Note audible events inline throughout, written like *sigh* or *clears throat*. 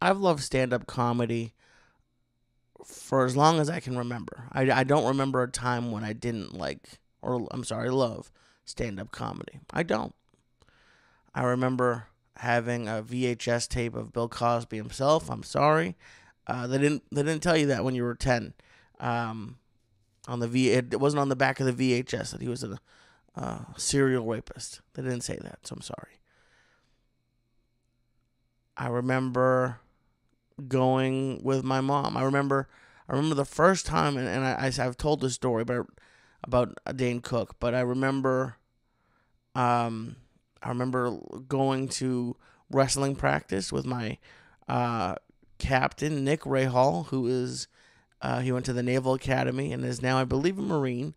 I've loved stand up comedy for as long as I can remember. I, I don't remember a time when I didn't like, or I'm sorry, love stand up comedy. I don't. I remember having a VHS tape of Bill Cosby himself. I'm sorry. Uh, they didn't they didn't tell you that when you were 10. Um, on the V it wasn't on the back of the VHS that he was a serial rapist. They didn't say that, so I'm sorry. I remember going with my mom. I remember I remember the first time, and, and I, I've told this story about about Dane Cook, but I remember, um, I remember going to wrestling practice with my uh, captain Nick Rahal, who is uh, he went to the Naval Academy and is now, I believe, a Marine.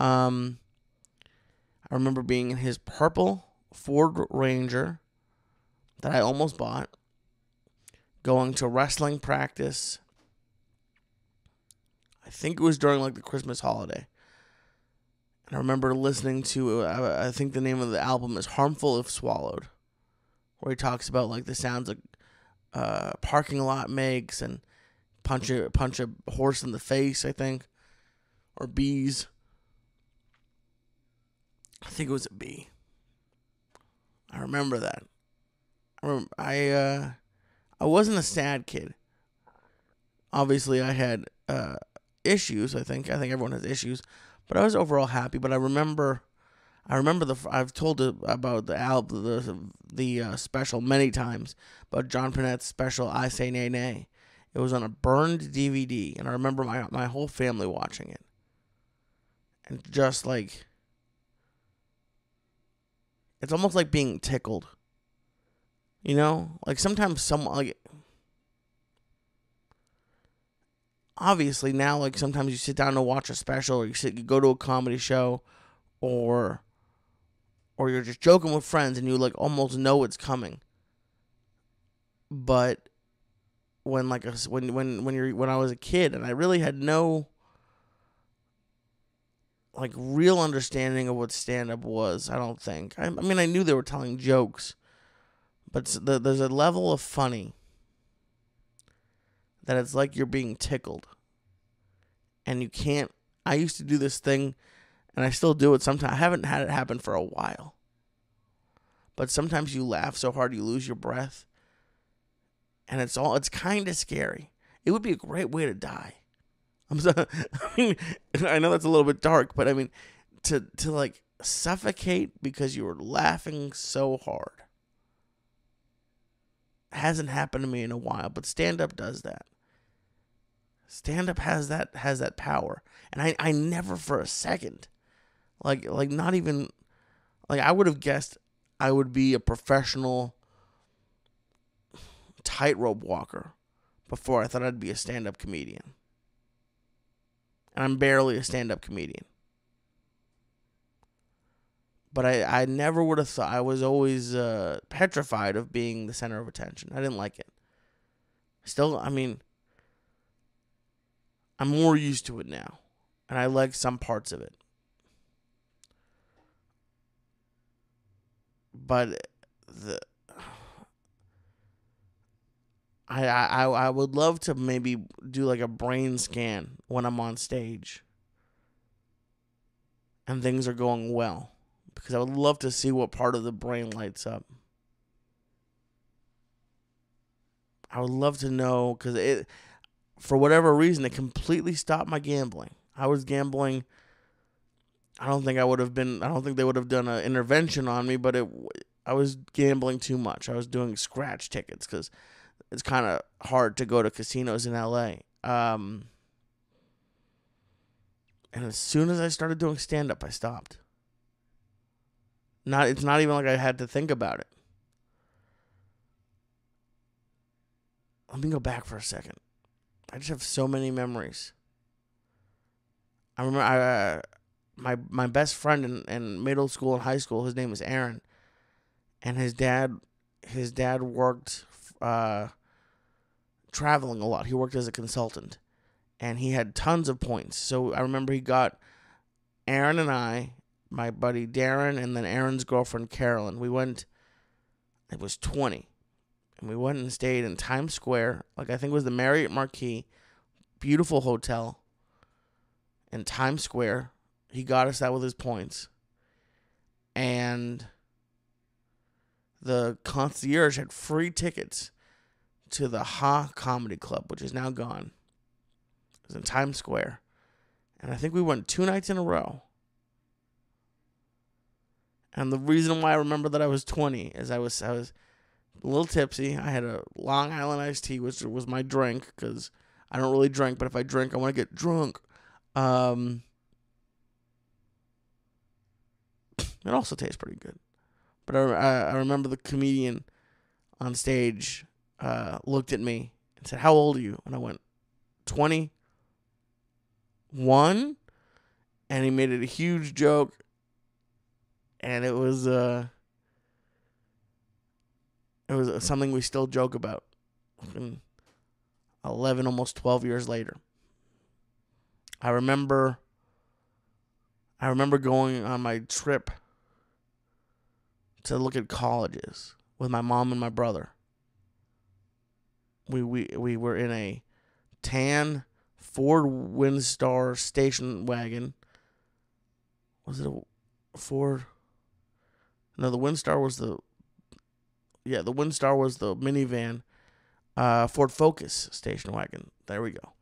Um, I remember being in his purple Ford Ranger that I almost bought going to wrestling practice. I think it was during like the Christmas holiday. And I remember listening to, uh, I think the name of the album is Harmful If Swallowed, where he talks about like the sounds a uh, parking lot makes and punch a, punch a horse in the face, I think, or bees. I think it was a bee. I remember that. I, remember, I uh, I wasn't a sad kid. Obviously, I had uh, issues. I think I think everyone has issues, but I was overall happy. But I remember, I remember the I've told about the album the the uh, special many times about John Pinette's special I Say Nay Nay. It was on a burned DVD, and I remember my my whole family watching it, and just like it's almost like being tickled you know, like sometimes someone like obviously now like sometimes you sit down to watch a special or you sit you go to a comedy show or or you're just joking with friends and you like almost know it's coming. But when like a, when when when you're when I was a kid and I really had no like real understanding of what stand up was, I don't think. I, I mean I knew they were telling jokes but there's a level of funny that it's like you're being tickled. And you can't. I used to do this thing, and I still do it sometimes. I haven't had it happen for a while. But sometimes you laugh so hard you lose your breath. And it's all, it's kind of scary. It would be a great way to die. I'm so, *laughs* I mean, I know that's a little bit dark, but I mean, to, to like suffocate because you were laughing so hard hasn't happened to me in a while, but stand up does that. Stand up has that has that power. And I, I never for a second like like not even like I would have guessed I would be a professional tightrope walker before I thought I'd be a stand up comedian. And I'm barely a stand up comedian but I, I never would have thought I was always uh, petrified of being the center of attention. I didn't like it. Still, I mean, I'm more used to it now, and I like some parts of it. But the I I I would love to maybe do like a brain scan when I'm on stage and things are going well because I would love to see what part of the brain lights up. I would love to know because it, for whatever reason, it completely stopped my gambling. I was gambling. I don't think I would have been. I don't think they would have done an intervention on me, but it. I was gambling too much. I was doing scratch tickets because it's kind of hard to go to casinos in LA. Um, and as soon as I started doing stand up, I stopped. Not it's not even like I had to think about it. Let me go back for a second. I just have so many memories. I remember I uh, my my best friend in, in middle school and high school. His name was Aaron, and his dad his dad worked uh, traveling a lot. He worked as a consultant, and he had tons of points. So I remember he got Aaron and I my buddy Darren, and then Aaron's girlfriend Carolyn. We went. It was twenty, and we went and stayed in Times Square, like I think it was the Marriott Marquis, beautiful hotel in Times Square. He got us that with his points. And the concierge had free tickets to the Ha Comedy Club, which is now gone. It was in Times Square. And I think we went two nights in a row. And the reason why I remember that I was 20 is I was I was a little tipsy. I had a Long Island iced tea, which was my drink because I don't really drink, but if I drink, I want to get drunk. Um, it also tastes pretty good. But I, I remember the comedian on stage uh, looked at me and said, How old are you? And I went, 21. And he made it a huge joke. And it was uh it was something we still joke about. 11 almost 12 years later. I remember I remember going on my trip to look at colleges with my mom and my brother. We we we were in a tan Ford Windstar station wagon. Was it a Ford? No, the Windstar was the yeah, the Windstar was the minivan. Uh, Ford Focus station wagon. There we go.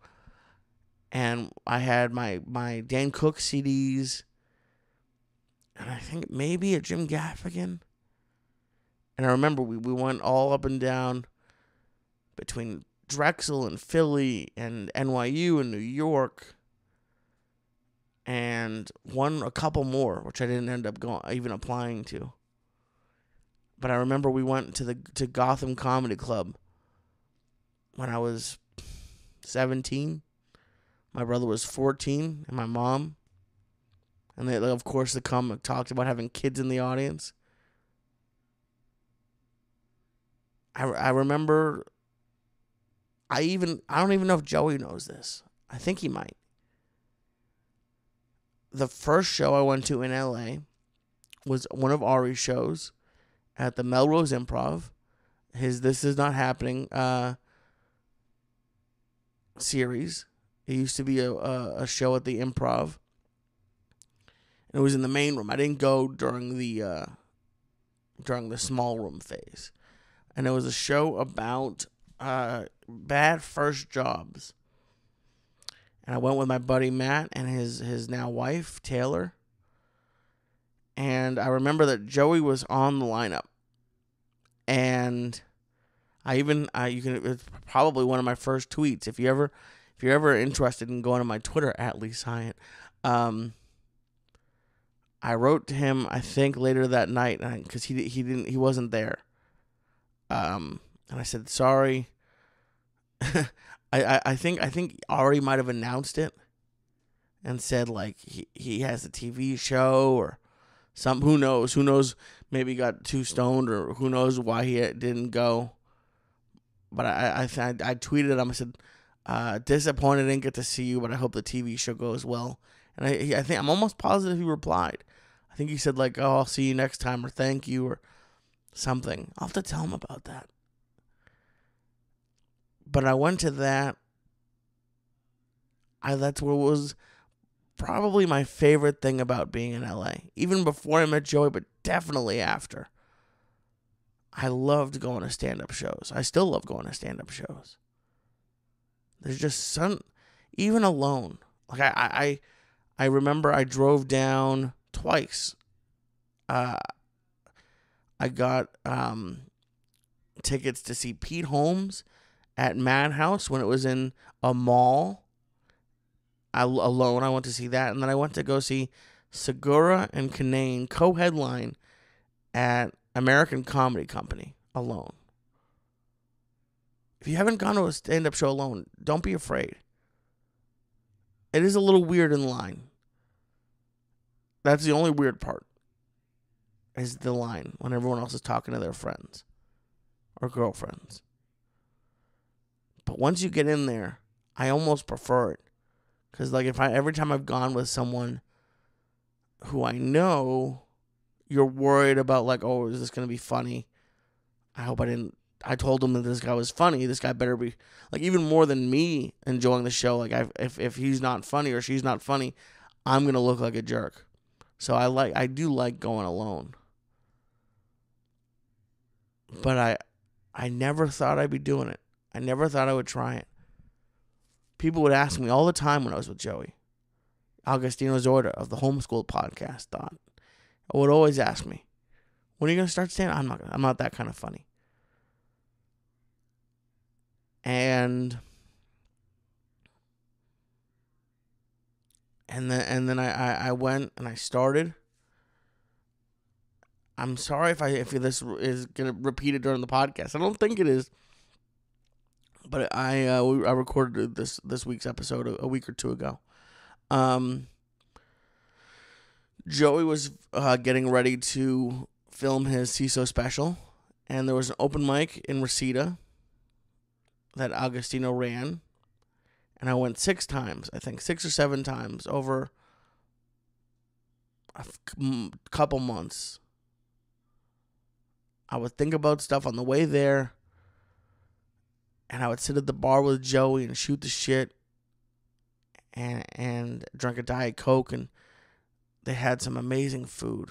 And I had my my Dane Cook CDs, and I think maybe a Jim Gaffigan. And I remember we, we went all up and down between Drexel and Philly and NYU and New York and one a couple more which I didn't end up going even applying to. But I remember we went to the to Gotham Comedy Club when I was 17. My brother was 14 and my mom and they of course the comic talked about having kids in the audience. I, I remember I even I don't even know if Joey knows this. I think he might. The first show I went to in LA was one of Ari's shows at the Melrose Improv. His This Is Not Happening uh, series. It used to be a, a, a show at the Improv. And it was in the main room. I didn't go during the uh, during the small room phase and it was a show about uh, bad first jobs. And I went with my buddy Matt and his his now wife Taylor. And I remember that Joey was on the lineup, and I even I you can it's probably one of my first tweets. If you ever if you're ever interested in going to my Twitter at Lee Science, um, I wrote to him I think later that night because he he didn't he wasn't there um, and I said sorry. *laughs* I, I I think I think Ari might have announced it and said like he, he has a TV show or some who knows who knows maybe got too stoned or who knows why he didn't go. But I I I, tweeted him. I said, uh, disappointed didn't get to see you, but I hope the TV show goes well. And I I think I'm almost positive he replied. I think he said like, "Oh, I'll see you next time" or "Thank you" or something. I'll have to tell him about that. But I went to that. I that's what was probably my favorite thing about being in LA. Even before I met Joey, but definitely after. I loved going to stand up shows. I still love going to stand up shows. There's just some even alone. Like I I I remember I drove down twice. Uh I got um, tickets to see Pete Holmes at Madhouse when it was in a mall. Alone, I went to see that, and then I went to go see Segura and Kinane co-headline at American Comedy Company alone. If you haven't gone to a stand-up show alone, don't be afraid. It is a little weird in line. That's the only weird part is the line when everyone else is talking to their friends or girlfriends. But once you get in there, I almost prefer it. Cause like if I every time I've gone with someone who I know, you're worried about like, oh, is this gonna be funny? I hope I didn't I told him that this guy was funny. This guy better be like even more than me enjoying the show. Like I, if if he's not funny or she's not funny, I'm gonna look like a jerk. So I like I do like going alone. But I I never thought I'd be doing it. I never thought I would try it. People would ask me all the time when I was with Joey. Augustino Zorda of the Homeschool podcast thought. would always ask me, when are you gonna start standing? I'm not I'm not that kind of funny. And and then and then I, I, I went and I started. I'm sorry if I if this is gonna repeat it during the podcast. I don't think it is, but I uh, I recorded this this week's episode a, a week or two ago. Um, Joey was uh, getting ready to film his CISO special, and there was an open mic in Reseda that Augustino ran, and I went six times, I think six or seven times over a couple months. I would think about stuff on the way there, and I would sit at the bar with Joey and shoot the shit, and and drink a diet coke, and they had some amazing food.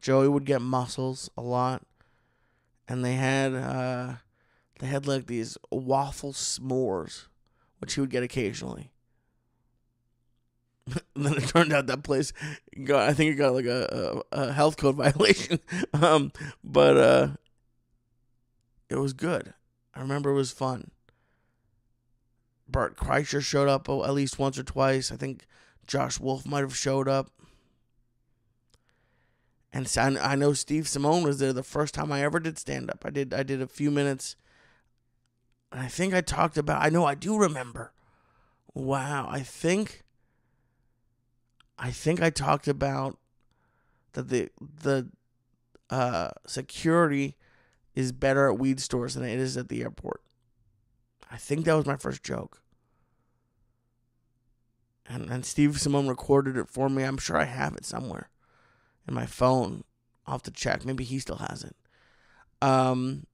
Joey would get mussels a lot, and they had uh, they had like these waffle s'mores, which he would get occasionally. *laughs* and then it turned out that place got I think it got like a, a, a health code *laughs* violation. um, but uh, it was good. I remember it was fun. Bert Kreischer showed up oh, at least once or twice. I think Josh Wolf might have showed up. And I know Steve Simeone was there the first time I ever did stand up. I did I did a few minutes and I think I talked about, I know I do remember. Wow. I think, I think I talked about that the, the, uh, security is better at weed stores than it is at the airport. I think that was my first joke. And and Steve Simeone recorded it for me. I'm sure I have it somewhere in my phone. I'll have to check. Maybe he still has it. Um,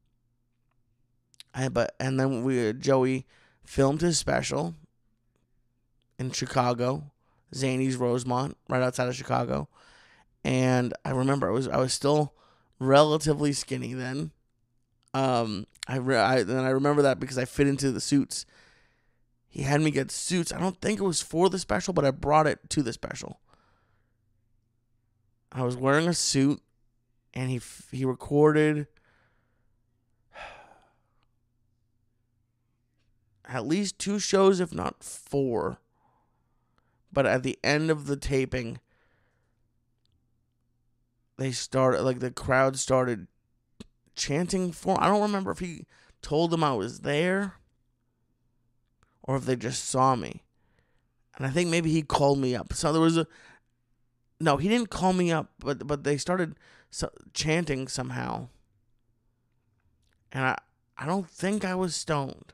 I, but and then we Joey filmed his special in Chicago, Zanies Rosemont, right outside of Chicago. And I remember I was I was still relatively skinny then. Um, I, re- I then I remember that because I fit into the suits. He had me get suits. I don't think it was for the special, but I brought it to the special. I was wearing a suit, and he he recorded *sighs* at least two shows, if not four. But at the end of the taping, they started, like, the crowd started chanting for. I don't remember if he told them I was there or if they just saw me. And I think maybe he called me up. So there was a. No, he didn't call me up, but but they started so, chanting somehow. And I I don't think I was stoned.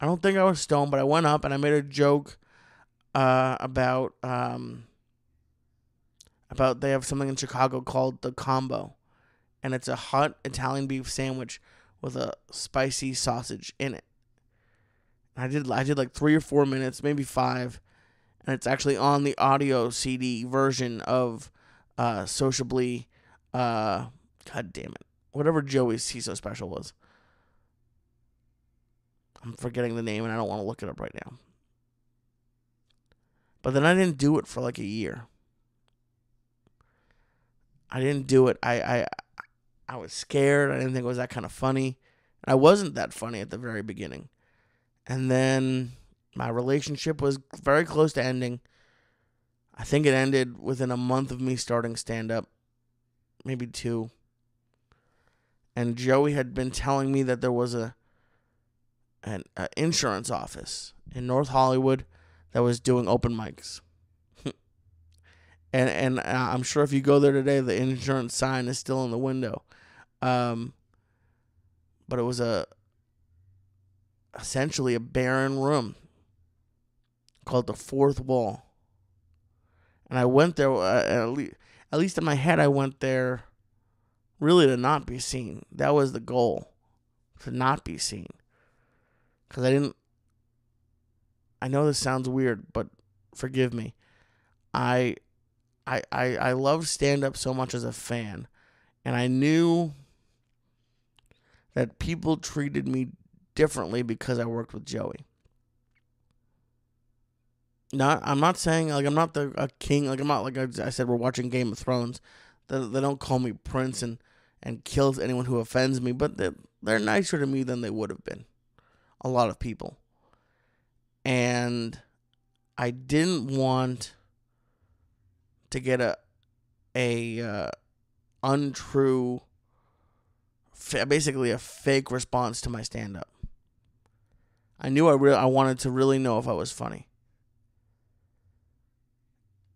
I don't think I was stoned, but I went up and I made a joke uh, about um, about they have something in Chicago called the combo, and it's a hot Italian beef sandwich with a spicy sausage in it. I did I did like three or four minutes, maybe five, and it's actually on the audio CD version of uh, Sociably. Uh, God damn it, whatever Joey's so special was. I'm forgetting the name and I don't want to look it up right now. But then I didn't do it for like a year. I didn't do it. I I I was scared. I didn't think it was that kind of funny. And I wasn't that funny at the very beginning. And then my relationship was very close to ending. I think it ended within a month of me starting stand up, maybe two. And Joey had been telling me that there was a an insurance office in North Hollywood that was doing open mics. And and uh, I'm sure if you go there today, the insurance sign is still in the window. Um, but it was a essentially a barren room called the Fourth Wall. And I went there uh, at least, at least in my head, I went there really to not be seen. That was the goal to not be seen. Because I didn't. I know this sounds weird, but forgive me. I, I, I, I love stand up so much as a fan, and I knew that people treated me differently because I worked with Joey. Not, I'm not saying like I'm not the a king. Like I'm not like I, said. We're watching Game of Thrones. They, they don't call me prince and and kills anyone who offends me, but they're, they're nicer to me than they would have been. A lot of people. And I didn't want to get a a uh, untrue, basically a fake response to my stand up. I knew I re- I wanted to really know if I was funny.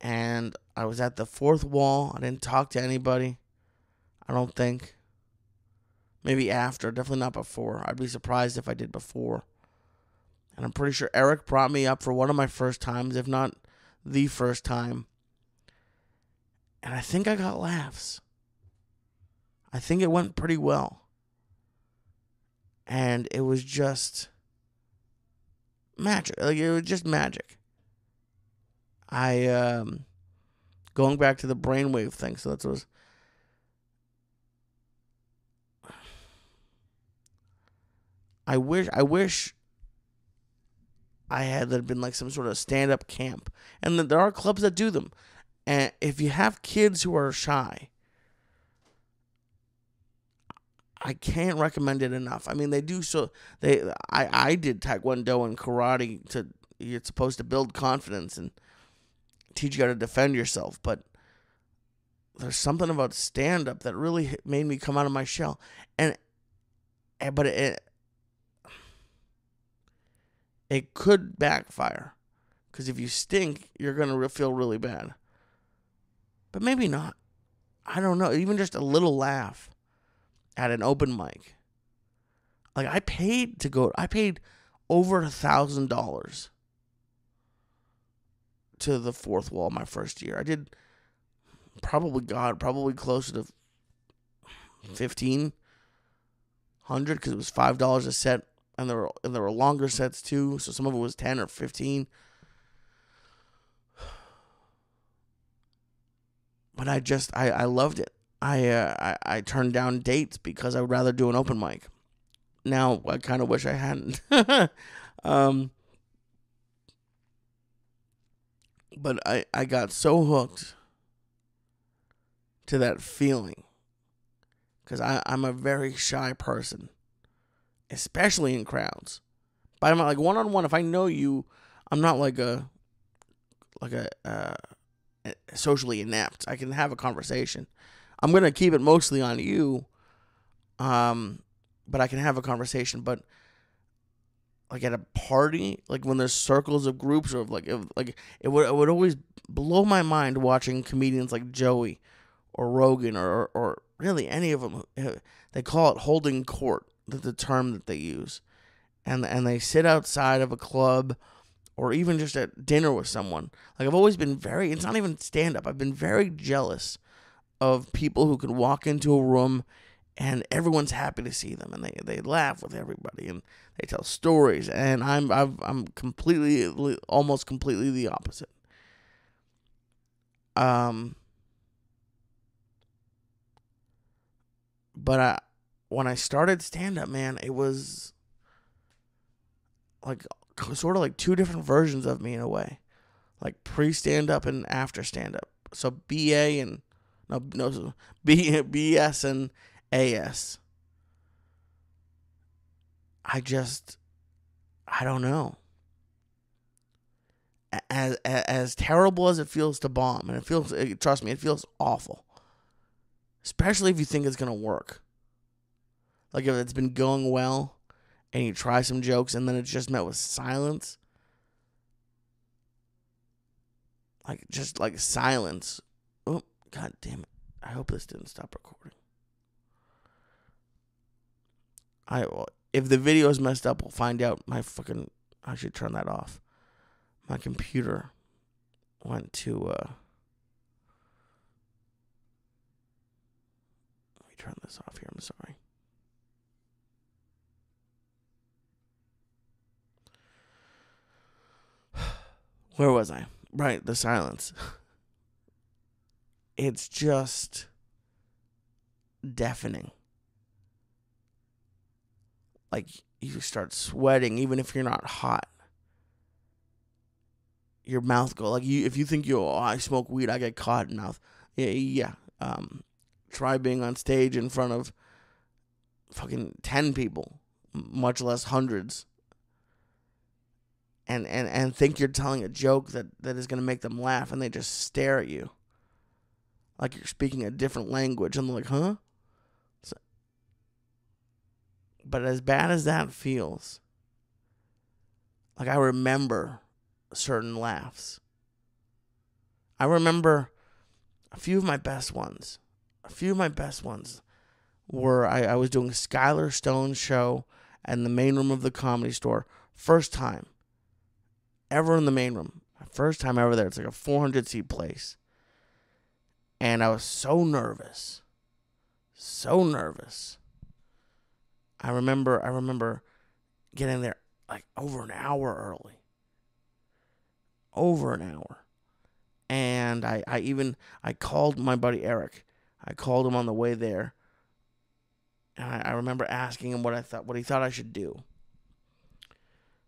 And I was at the fourth wall. I didn't talk to anybody. I don't think. Maybe after, definitely not before. I'd be surprised if I did before. And I'm pretty sure Eric brought me up for one of my first times, if not the first time. And I think I got laughs. I think it went pretty well. And it was just magic. Like it was just magic. I um going back to the brainwave thing, so that was I wish I wish I had there been like some sort of stand up camp. And there are clubs that do them. And if you have kids who are shy, I can't recommend it enough. I mean, they do so. They I I did taekwondo and karate to. It's supposed to build confidence and teach you how to defend yourself, but there's something about stand up that really made me come out of my shell. And, And but it it could backfire. Because if you stink, you're going to feel really bad. But maybe not. I don't know. Even just a little laugh at an open mic. Like, I paid to go, I paid over a thousand dollars to the fourth wall my first year. I did probably God, probably closer to fifteen hundred because it was five dollars a set and there were and there were longer sets too. So some of it was ten or fifteen. But I just I, I loved it. I, uh, I I turned down dates because I would rather do an open mic. Now I kind of wish I hadn't. *laughs* um, but I I got so hooked to that feeling because I I'm a very shy person especially in crowds. But I'm like one on one. If I know you, I'm not like a like a uh, socially inept. I can have a conversation. I'm gonna keep it mostly on you, um, but I can have a conversation. But like at a party, like when there's circles of groups of like if, like it would it would always blow my mind watching comedians like Joey or Rogan or, or, or really any of them. They call it holding court the, the term that they use, and and they sit outside of a club or even just at dinner with someone. Like I've always been very. It's not even stand up. I've been very jealous of people who can walk into a room and everyone's happy to see them and they, they laugh with everybody and they tell stories and I'm i I'm completely almost completely the opposite. Um but I when I started stand up, man, it was like sort of like two different versions of me in a way. Like pre stand up and after stand up. So BA and no no B BS and AS. I just I don't know. As, as as terrible as it feels to bomb, and it feels uh, trust me, it feels awful. Especially if you think it's gonna work. Like if it's been going well and you try some jokes and then it's just met with silence. Like just like silence. Oh, god damn it. I hope this didn't stop recording. I if the video is messed up, we'll find out. My fucking I should turn that off. My computer went to uh Let me turn this off here. I'm sorry. Where was I? Right, the silence. *laughs* It's just deafening. Like you start sweating even if you're not hot. Your mouth go like you if you think you oh, I smoke weed, I get cotton mouth. Yeah, yeah. Um try being on stage in front of fucking 10 people, much less hundreds. And, and, and think you're telling a joke that, that is going to make them laugh and they just stare at you. Like you're speaking a different language. And they're like huh? So, but as bad as that feels like i remember certain laughs. I remember a few of my best ones. A few of my best ones were I, I was doing Skyler Stone's show in the main room of the comedy store. First time ever in the main room. First time ever there. It's like a 400 seat place. And I was so nervous. So nervous. I remember I remember getting there like over an hour early. Over an hour. And I, I even I called my buddy Eric. I called him on the way there and I, I remember asking him what I thought, what he thought I should do.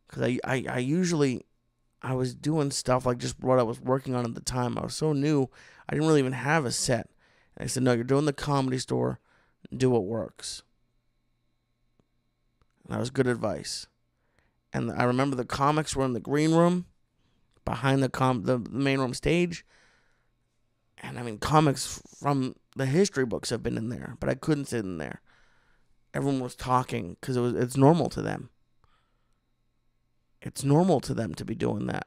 Because I, I, I usually, I was doing stuff like just what I was working on at the time. I was so new, I didn't really even have a set. And I said, no, you're doing the comedy store, do what works. And that was good advice. And I remember the comics were in the green room, behind the com the main room stage. And I mean, comics from the history books have been in there, but I couldn't sit in there everyone was talking because it was it's normal to them. It's normal to them to be doing that,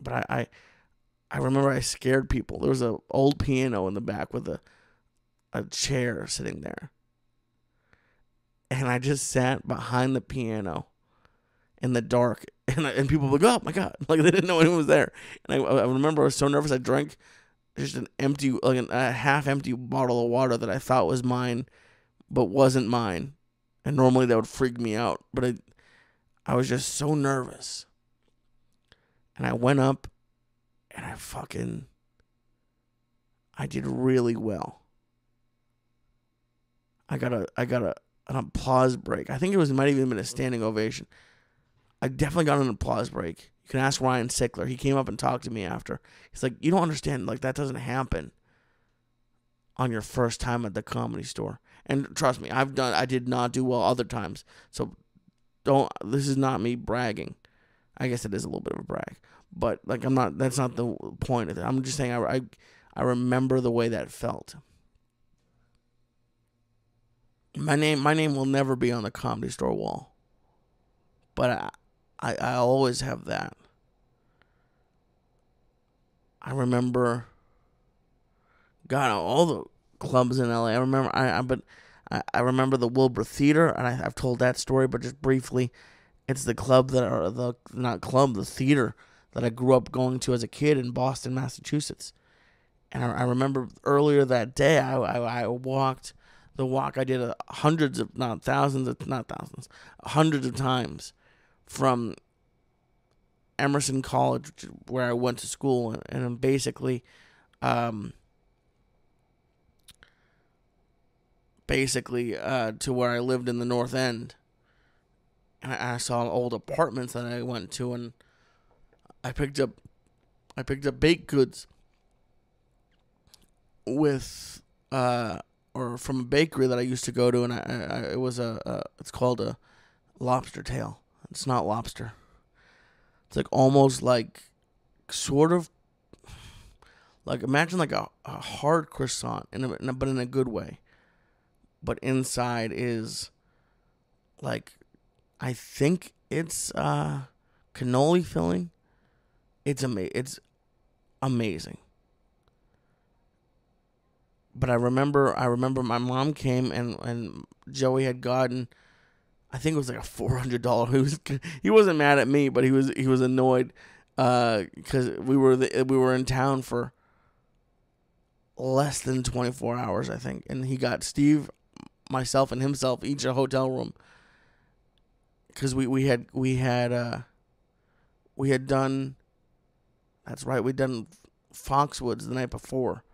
but I, I, I remember I scared people. There was a old piano in the back with a, a chair sitting there, and I just sat behind the piano, in the dark, *laughs* and I, and people were like, "Oh my god!" *laughs* Like they didn't know anyone was there. And I, I remember I was so nervous. I drank just an empty, like a half empty bottle of water that I thought was mine, but wasn't mine and normally that would freak me out, but I I was just so nervous. And I went up and I fucking I did really well. I got a I got a an applause break. I think it was might have even been a standing ovation. I definitely got an applause break. You can ask Ryan Sickler. He came up and talked to me after. He's like, "You don't understand. Like that doesn't happen on your first time at the comedy store." And trust me, I've done I did not do well other times. So don't this is not me bragging. I guess it is a little bit of a brag. But like I'm not that's not the point of it. I'm just saying I I, I remember the way that felt. My name my name will never be on the comedy store wall. But I I, I always have that. I remember God all the clubs in LA. I remember I, I but I, I remember the Wilbur Theater, and I, have told that story, but just briefly, it's the club that are the not club, the theater that I grew up going to as a kid in Boston, Massachusetts. And I, I remember earlier that day, I, I, I walked the walk I did hundreds of not thousands of not thousands hundreds of times from Emerson College where I went to school and, and basically um, basically uh, to where I lived in the North End. And I, I saw old apartments that I went to, and I picked up, I picked up baked goods with, uh, or from a bakery that I used to go to, and I, I it was a, a, it's called a lobster tail. It's not lobster. It's like almost like, sort of like imagine like a, a hard croissant in a, in a, but in a good way but inside is like I think it's uh cannoli filling. It's ama- it's amazing. But I remember I remember my mom came and and Joey had gotten I think it was like a four hundred dollar. *laughs* He was he wasn't mad at me, but he was he was annoyed because uh, we were the, we were in town for less than twenty four hours, I think, and he got Steve myself and himself each a hotel room because we, we had we had uh we had done That's right. We'd done Foxwoods the night before.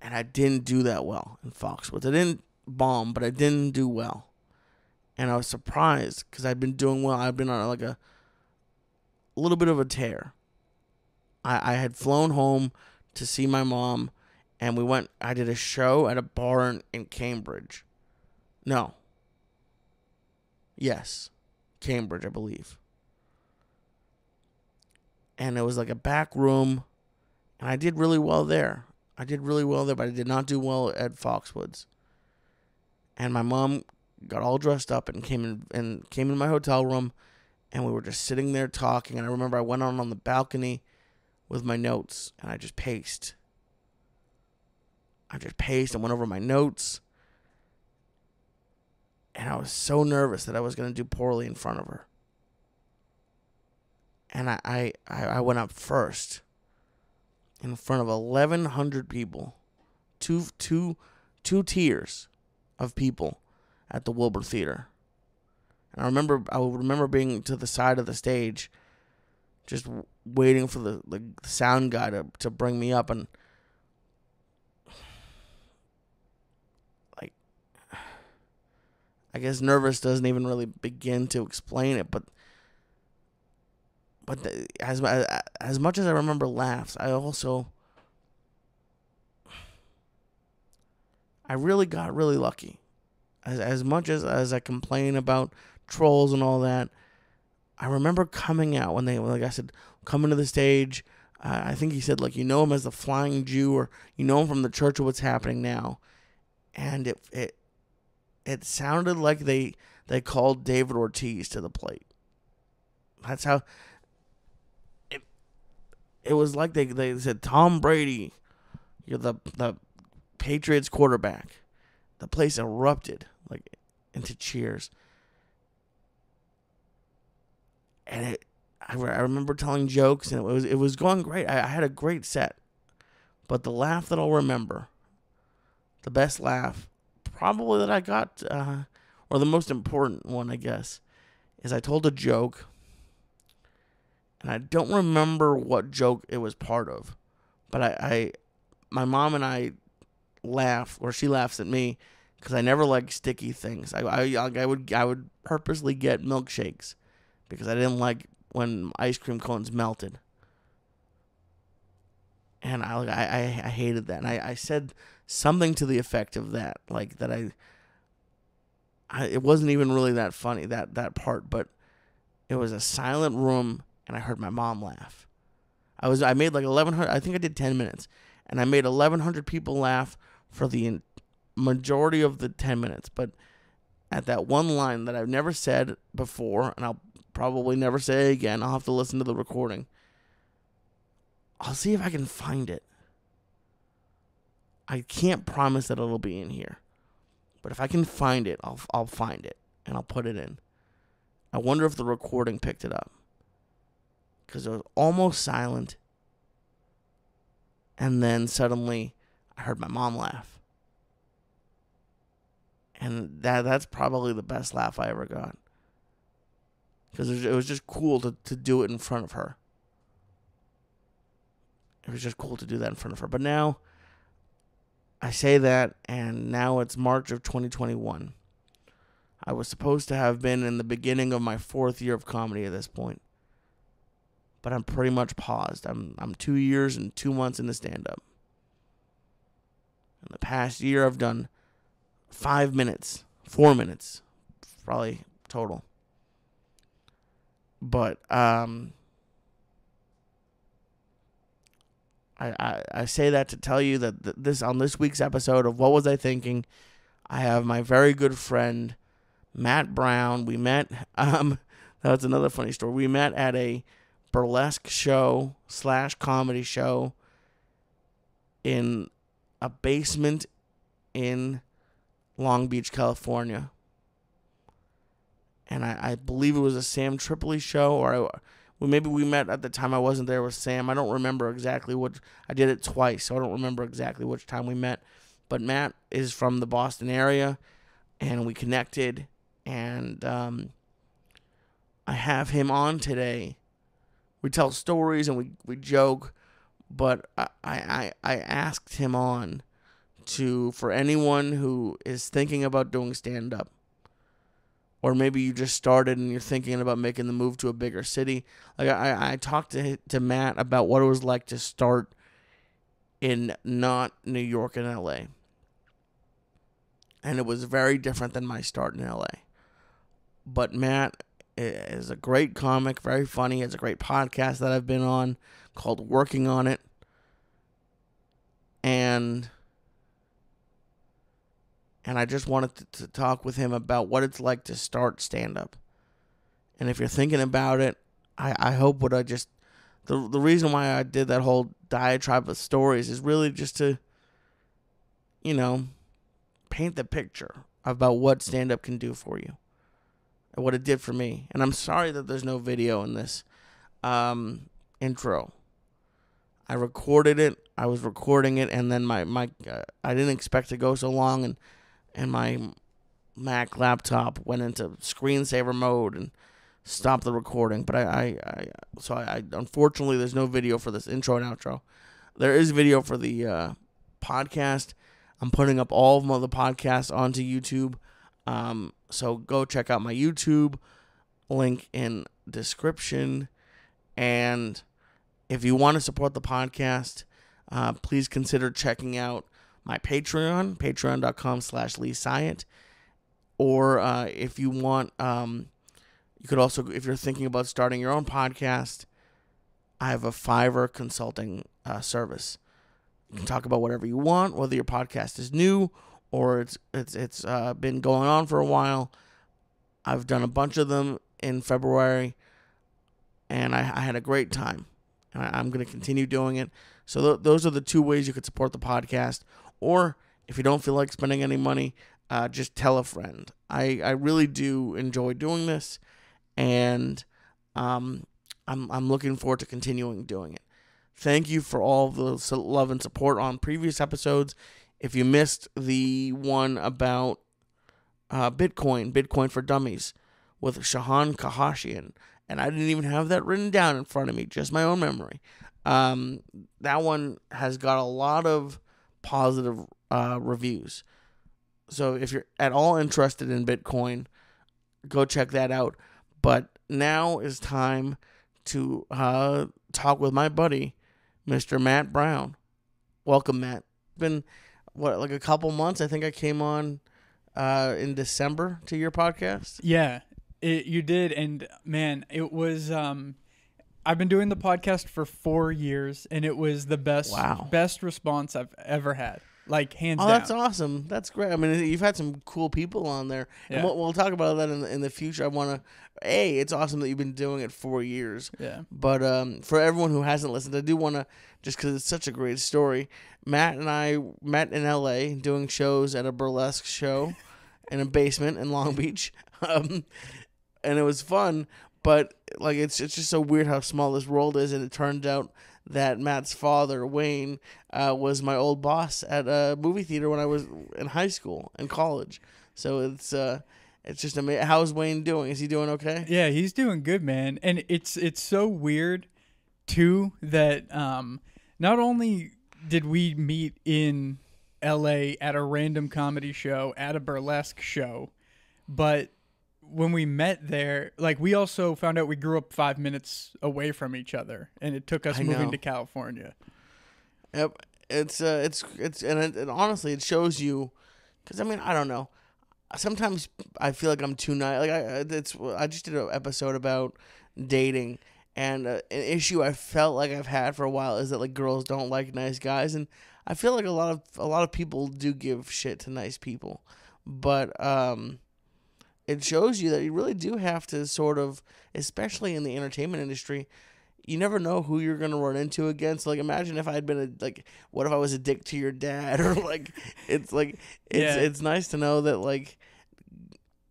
And I didn't do that well in Foxwoods. I didn't bomb, but I didn't do well. And I was surprised because I'd been doing well. I'd been on like a, a little bit of a tear. I, I had flown home to see my mom, and we went. I did a show at a bar in, in Cambridge. No. Yes, Cambridge, I believe. And it was like a back room, and I did really well there. I did really well there, but I did not do well at Foxwoods. And my mom got all dressed up and came in and came in my hotel room, and we were just sitting there talking. And I remember I went on on the balcony with my notes, and I just paced. I just paced and went over my notes. And I was so nervous that I was going to do poorly in front of her. And I, I, I went up first in front of 1,100 people, two, two, two tiers of people at the Wilbur Theater. And I remember, I remember being to the side of the stage, just waiting for the, the sound guy to, to bring me up. And I guess nervous doesn't even really begin to explain it, but but the, as as much as I remember laughs, I also I really got really lucky. As as much as as I complain about trolls and all that, I remember coming out when they like I said coming to the stage. Uh, I think he said like you know him as the Flying Jew or you know him from the Church of What's Happening Now, and it it it sounded like they they called David Ortiz to the plate. That's how it it was like they they said Tom Brady, you're the the Patriots quarterback. The place erupted like into cheers. And it I, I remember telling jokes and it was it was going great. I, I had a great set. But the laugh that I'll remember, the best laugh probably that I got uh, or the most important one, I guess, is I told a joke and I don't remember what joke it was part of, but I, I my mom and I laugh or she laughs at me because I never like sticky things. I, I I would I would purposely get milkshakes because I didn't like when ice cream cones melted. And I I I hated that. And I, I said something to the effect of that, like that I, I it wasn't even really that funny that that part, but it was a silent room and I heard my mom laugh. I was I made like 1100 I think I did 10 minutes and I made 1100 people laugh for the majority of the 10 minutes, but at that one line that I've never said before and I'll probably never say again, I'll have to listen to the recording. I'll see if I can find it. I can't promise that it'll be in here. But if I can find it, I'll I'll find it and I'll put it in. I wonder if the recording picked it up because it was almost silent. And then suddenly I heard my mom laugh. And that that's probably the best laugh I ever got. Because it was just cool to, to do it in front of her. It was just cool to do that in front of her. But now, I say that, and now it's March of 2021. I was supposed to have been in the beginning of my fourth year of comedy at this point but I'm pretty much paused. I'm I'm two years and two months into stand up. In the past year, I've done five minutes, four minutes, probably total. But um, I, I say that to tell you that this on this week's episode of What Was I Thinking, I have my very good friend Matt Brown. We met. *laughs* Um, that's another funny story. We met at a burlesque show slash comedy show in a basement in Long Beach, California. And I, I believe it was a Sam Tripoli show, or I, well, maybe we met at the time I wasn't there with Sam. I don't remember exactly what I did it twice, so I don't remember exactly which time we met. But Matt is from the Boston area, and we connected, and um, I have him on today we tell stories and we we joke, but I I I asked him on to for anyone who is thinking about doing stand up or maybe you just started and you're thinking about making the move to a bigger city. Like I, I talked to to Matt about what it was like to start in not New York and L.A. And it was very different than my start in L.A. But Matt is a great comic, very funny. Has a great podcast that I've been on called Working on It. And and I just wanted to, to talk with him about what it's like to start stand up. And if you're thinking about it, I, I hope what I just the the reason why I did that whole diatribe of stories is really just to you know paint the picture about what stand up can do for you and what it did for me. And I'm sorry that there's no video in this um, intro. I recorded it. I was recording it, and then my my uh, I didn't expect to go so long, and and my Mac laptop went into screensaver mode and stopped the recording. But I, I, I so I, I, unfortunately there's no video for this intro and outro. There is video for the uh, podcast. I'm putting up all of my other podcasts onto YouTube. Um, so go check out my YouTube link in description. And if you want to support the podcast, uh, please consider checking out my Patreon, patreon.com slash Lee Syatt. Or uh, if you want, um, you could also, if you're thinking about starting your own podcast, I have a Fiverr consulting uh, service. You can talk about whatever you want, whether your podcast is new or it's it's it's uh, been going on for a while. I've done a bunch of them in February, and I, I had a great time. I, am going to continue doing it. So th- those are the two ways you could support the podcast. Or if you don't feel like spending any money, uh, just tell a friend. I, I really do enjoy doing this, and um, I'm, I'm looking forward to continuing doing it. Thank you for all the love and support on previous episodes. If you missed the one about uh, Bitcoin, Bitcoin for Dummies, with Shahan Kahashian, and I didn't even have that written down in front of me, just my own memory. Um, that one has got a lot of positive uh, reviews. So if you're at all interested in Bitcoin, go check that out. But now is time to uh, talk with my buddy, Mr. Matt Brown. Welcome, Matt. Been what like a couple months. I think I came on uh, in December to your podcast. Yeah, it, you did, and man, it was um, I've been doing the podcast for four years, and it was the best wow. best response I've ever had. Like hands oh, down. that's awesome. That's great. I mean, you've had some cool people on there, yeah. and we'll, we'll, talk about that in the, in the future. I want to. A, it's awesome that you've been doing it four years. Yeah. But um, for everyone who hasn't listened, I do want to just because it's such a great story. Matt and I met in L.A. doing shows at a burlesque show *laughs* in a basement in Long Beach, *laughs* um, and it was fun. But like it's it's just so weird how small this world is, and it turned out that Matt's father, Wayne, uh, was my old boss at a movie theater when I was in high school and college. So it's uh, it's just amazing. How's Wayne doing? Is he doing okay? Yeah, he's doing good, man. And it's it's so weird too that um, not only did we meet in L.A. at a random comedy show at a burlesque show, but when we met there, like we also found out we grew up five minutes away from each other, and it took us I moving know. to California. Yep, it's uh, it's it's and, it, and honestly, it shows you, because I mean, I don't know. Sometimes I feel like I'm too nice. Like I, it's I just did an episode about dating, and uh, an issue I felt like I've had for a while is that like girls don't like nice guys, and I feel like a lot of a lot of people do give shit to nice people, but um it shows you that you really do have to sort of, especially in the entertainment industry, you never know who you're gonna run into again. So Like, imagine if I had been a like, what if I was a dick to your dad, *laughs* or like, it's like, it's yeah. it's nice to know that like,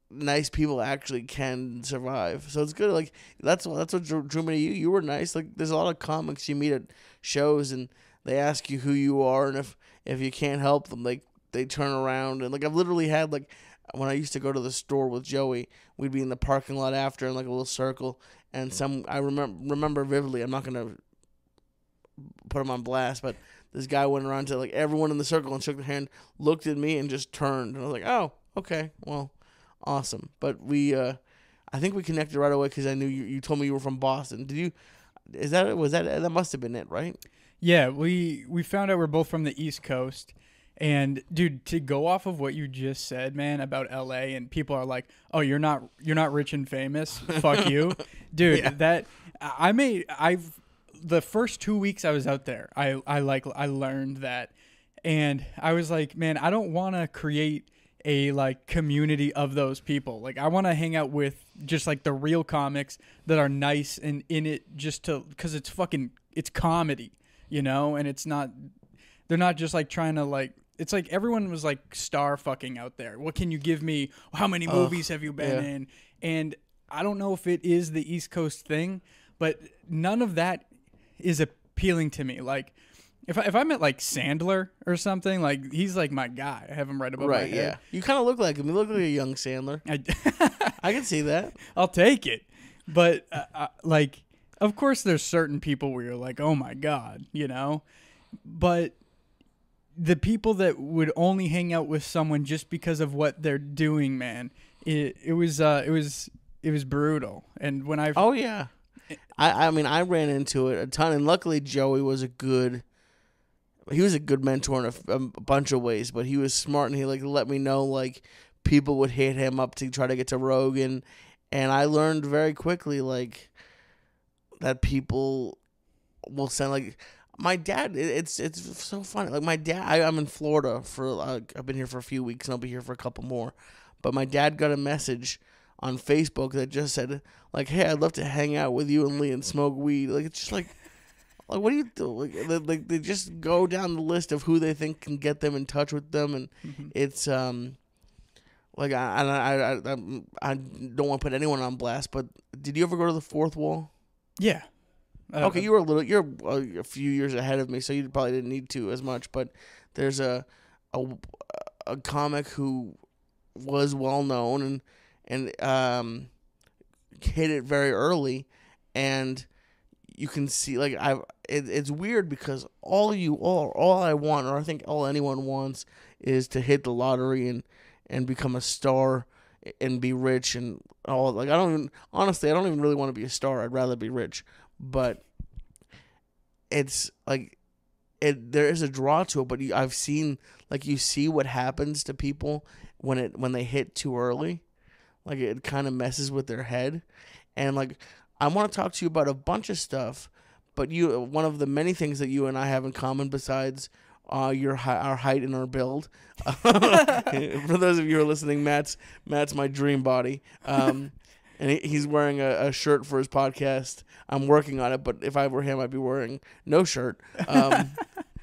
nice people actually can survive. So it's good. Like that's that's what drew, drew me to you. You were nice. Like there's a lot of comics you meet at shows and they ask you who you are, and if if you can't help them, like they turn around and like I've literally had like when I used to go to the store with Joey, we'd be in the parking lot after in like a little circle, Mm. and some I remember remember vividly. I'm not gonna put him on blast, but this guy went around to like everyone in the circle and shook their hand, looked at me, and just turned. And I was like, oh, okay, well, awesome. But we, uh, I think we connected right away because I knew you. You told me you were from Boston. Did you? Is that was that that must have been it, right? Yeah, we we found out we're both from the East Coast. And dude, to go off of what you just said, man, about LA and people are like, "Oh, you're not you're not rich and famous. Fuck *laughs* you." Dude, Yeah. that I made I've the first 2 weeks I was out there, I I like I learned that and I was like, "Man, I don't want to create a like community of those people. Like I want to hang out with just like the real comics that are nice and in it just to cuz it's fucking it's comedy, you know, and it's not they're not just like trying to like it's like everyone was like star fucking out there. What can you give me? How many Ugh, movies have you been yeah. in? And I don't know if it is the East Coast thing, but none of that is appealing to me. Like if I, if I met like Sandler or something, like he's like my guy. I have him right above my right. Yeah. You kind of look like him. You look like a young Sandler. I, *laughs* I can see that. I'll take it. But uh, uh, like, of course, there's certain people where you're like, oh my god, you know. But the people that would only hang out with someone just because of what they're doing, man, it it was uh it was it was brutal. And when I Oh yeah. I I mean I ran into it a ton, and luckily Joey was a good. He was a good mentor in a bunch of ways, but he was smart and he like let me know like people would hit him up to try to get to Rogan, and I learned very quickly like that people will send like my dad. it- It's it's so funny. Like my dad, I, I'm in Florida for like I've been here for a few weeks and I'll be here for a couple more, but my dad got a message on Facebook that just said like, "Hey, I'd love to hang out with you and Lee and smoke weed." Like it's just like, like what do you do? Like they, like they just go down the list of who they think can get them in touch with them, and Mhm. it's um, like I I I I, I don't want to put anyone on blast, but did you ever go to the fourth wall? yeah. Okay, you were a little, you're a, a few years ahead of me, so you probably didn't need to as much. But there's a a, a comic who was well known and and um hit it very early, and you can see like I it, it's weird because all you all all I want or I think all anyone wants is to hit the lottery and and become a star and be rich and all like I don't even honestly I don't even really want to be a star. I'd rather be rich but it's like it there is a draw to it but you, i've seen like you see what happens to people when it when they hit too early like it kind of messes with their head and like i want to talk to you about a bunch of stuff but you one of the many things that you and i have in common besides uh, your our height and our build. *laughs* *laughs* For those of you who are listening, Matt's Matt's my dream body. Um, and he's wearing a, a shirt for his podcast. I'm working on it, but if I were him, I'd be wearing no shirt. Um,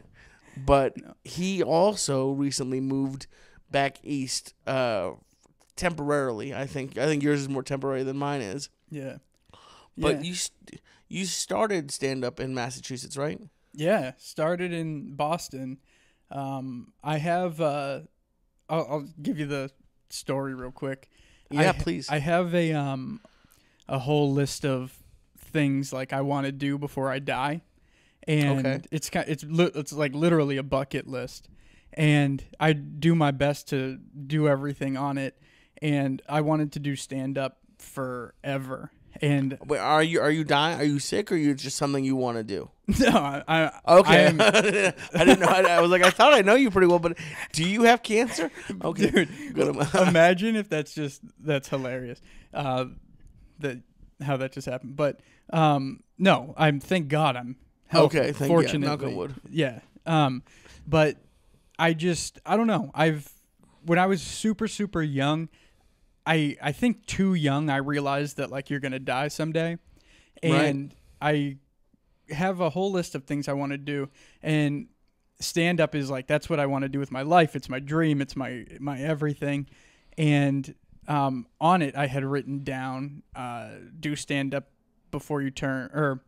*laughs* but he also recently moved back east uh, temporarily. I think I think yours is more temporary than mine is. yeah. But yeah. you st- you started stand up in Massachusetts, right? Yeah, started in Boston. Um, I have. Uh, I'll, I'll give you the story real quick. Yeah, I, please. I have a um, a whole list of things like I want to do before I die, and Okay. it's kind. It's li- it's like literally a bucket list, and I do my best to do everything on it. And I wanted to do stand up forever, and Wait, are you are you dying? Are you sick, or you just something you want to do? *laughs* no, I, I Okay, *laughs* I didn't know. I, I was like, I thought I know you pretty well, but do you have cancer? Okay, Dude, *laughs* imagine if that's just that's hilarious. Uh, that how that just happened. But um, no, I'm thank God I'm healthy. Okay, thank- yeah, fortunately, yeah. Um, but I just I don't know. I've when I was super super young, I I think too young. I realized that like you're gonna die someday, and I have a whole list of things I want to do, and stand up is like that's what I want to do with my life. It's my dream. It's my my everything, and um, on it I had written down uh, do stand up before you turn or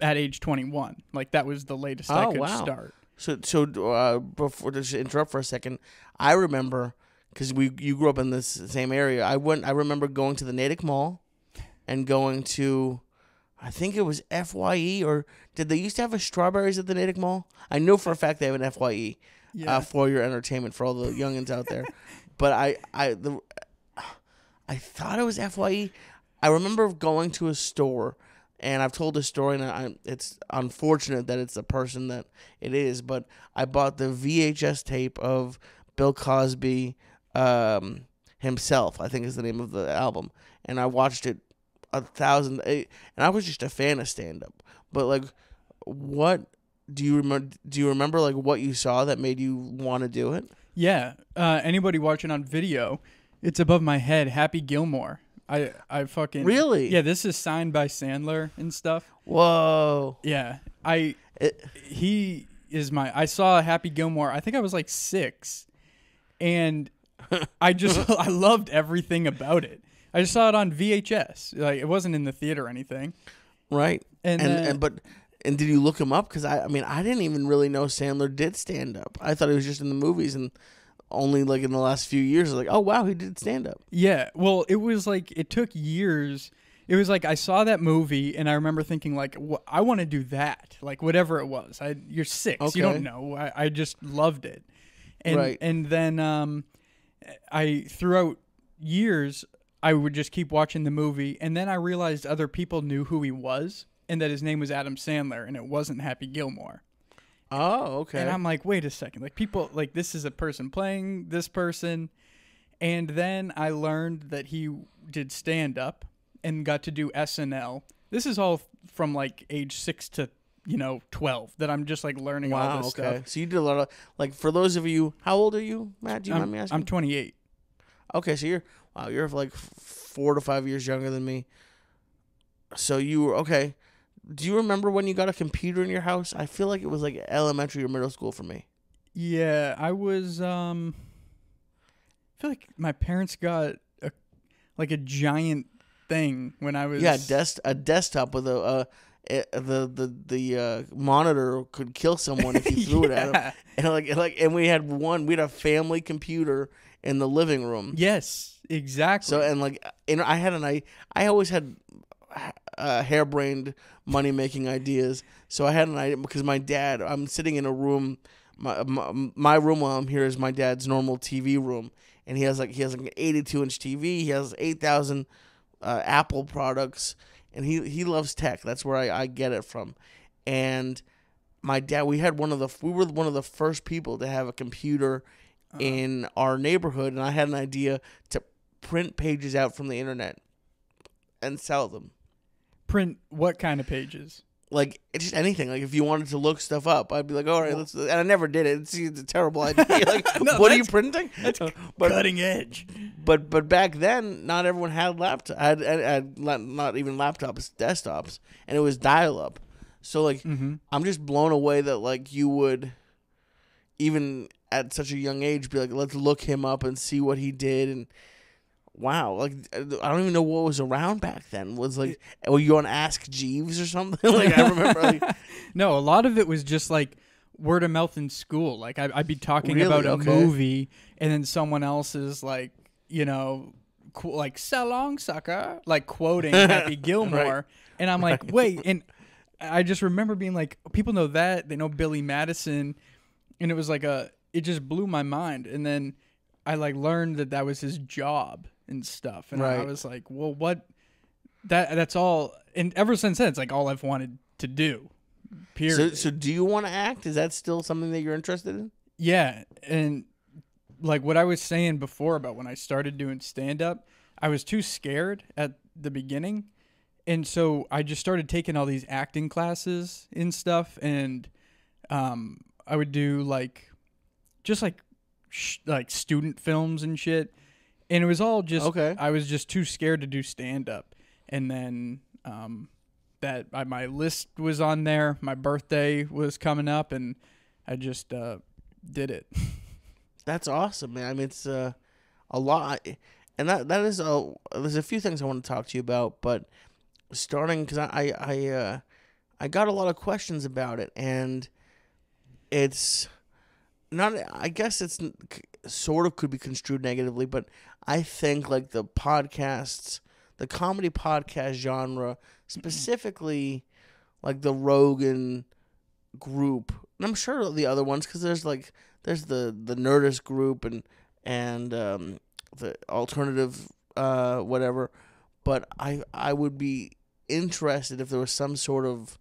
at age 21. Like that was the latest I Oh, could wow. start. So, so uh, before just interrupt for a second, I remember because we you grew up in this same area. I went. I remember going to the Natick Mall, and going to, I think it was FYE or did they used to have a strawberries at the Natick Mall? I know for a fact they have an FYE Yeah. uh, for your entertainment for all the youngins out there. *laughs* but I I the I thought it was FYE. I remember going to a store, and I've told this story, and I, it's unfortunate that it's the person that it is. But I bought the VHS tape of Bill Cosby um, himself. I think is the name of the album, and I watched it a thousand. And I was just a fan of stand up. But like, what do you remember? Do you remember like what you saw that made you want to do it? Yeah. Uh, anybody watching on video, it's above my head. Happy Gilmore. I I fucking Really? Yeah. This is signed by Sandler and stuff. Whoa. Yeah. I It, he is my. I saw Happy Gilmore. I think I was like six, and *laughs* I just *laughs* I loved everything about it. I just saw it on VHS. Like it wasn't in the theater or anything. right. And And then- and but and did you look him up? Because I I mean I didn't even really know Sandler did stand up. I thought he was just in the movies and only like in the last few years like oh wow he did stand up. Yeah, well, it was like it took years. It was like I saw that movie and I remember thinking like I want to do that, like whatever it was. I you're six, you don't know. I, I just loved it, and Right. and then um, I throughout years I would just keep watching the movie, and then I realized other people knew who he was and that his name was Adam Sandler and it wasn't Happy Gilmore. Oh okay. And I'm like, wait a second. Like people like this is a person playing this person. And then I learned that he did stand up and got to do SNL. This is all from like age 6 to, you know, 12 that I'm just like learning all wow. this Okay. stuff. So you did a lot of like for those of you how old are you Matt? Do you mind I'm, me asking? I'm 28. Okay, so you're wow, you're like four to five years younger than me. So you were okay. Do you remember when you got a computer in your house? I feel like it was like elementary or middle school for me. Yeah, I was um I feel like my parents got a like a giant thing when I was Yeah, desk a desktop with a uh, eh, the the the uh, monitor could kill someone if you *laughs* threw it at him. Yeah. And like like and we had one we had a family computer in the living room. Yes, exactly. So and like and I had an I I always had uh, harebrained money making ideas. So I had an idea because my dad. I'm sitting in a room. My, my my room while I'm here is my dad's normal TV room, and he has like he has like an 82 inch TV. He has 8,000 uh, Apple products, and he he loves tech. That's where I, I get it from. And my dad, we had one of the we were one of the first people to have a computer uh-huh. in our neighborhood, and I had an idea to print pages out from the internet and sell them. print what kind of pages? Like it's just anything. Like if you wanted to look stuff up, I'd be like, "All right, let's." And I never did it. It's, it's a terrible idea. *laughs* Like, *laughs* No, what are you that's- printing? but Cutting edge. but but back then, not everyone had laptop. Had, had, had not even laptops, desktops, and it was dial up. So like, Mm-hmm. I'm just blown away that like you would, even at such a young age, be like, let's look him up and see what he did. And wow, like I don't even know what was around back then. Was like, were you on Ask Jeeves or something? *laughs* like I remember. Like, *laughs* No, a lot of it was just like word of mouth in school. Like I, I'd be talking Really? about a Okay. movie, and then someone else is like, you know, qu- like "so long, sucker," like quoting Happy *laughs* Gilmore, and I'm like, wait, and I just remember being like, people know that they know Billy Madison, and it was like a, it just blew my mind, and then I like learned that that was his job and stuff, and I was like, well, what? That that's all, and ever since then, it's like all I've wanted to do. Period. so so do you want to act? Is that still something that you're interested in? Yeah, and like what I was saying before about when I started doing stand up, I was too scared at the beginning. And so I just started taking all these acting classes and stuff and um I would do like just like sh- like student films and shit. And it was all just Okay. I was just too scared to do stand up. And then um that I, my list was on there, my birthday was coming up and I just uh did it. *laughs* That's awesome, man. I mean, it's uh, a lot, and that that is a. There's a few things I want to talk to you about, but starting because I I I, uh, I got a lot of questions about it, and it's not I guess it's sort of could be construed negatively, but I think like the podcasts, the comedy podcast genre, specifically like the Rogan group, and I'm sure the other ones because there's like there's the the Nerdist group and and um, the alternative uh, whatever, but I I would be interested if there was some sort of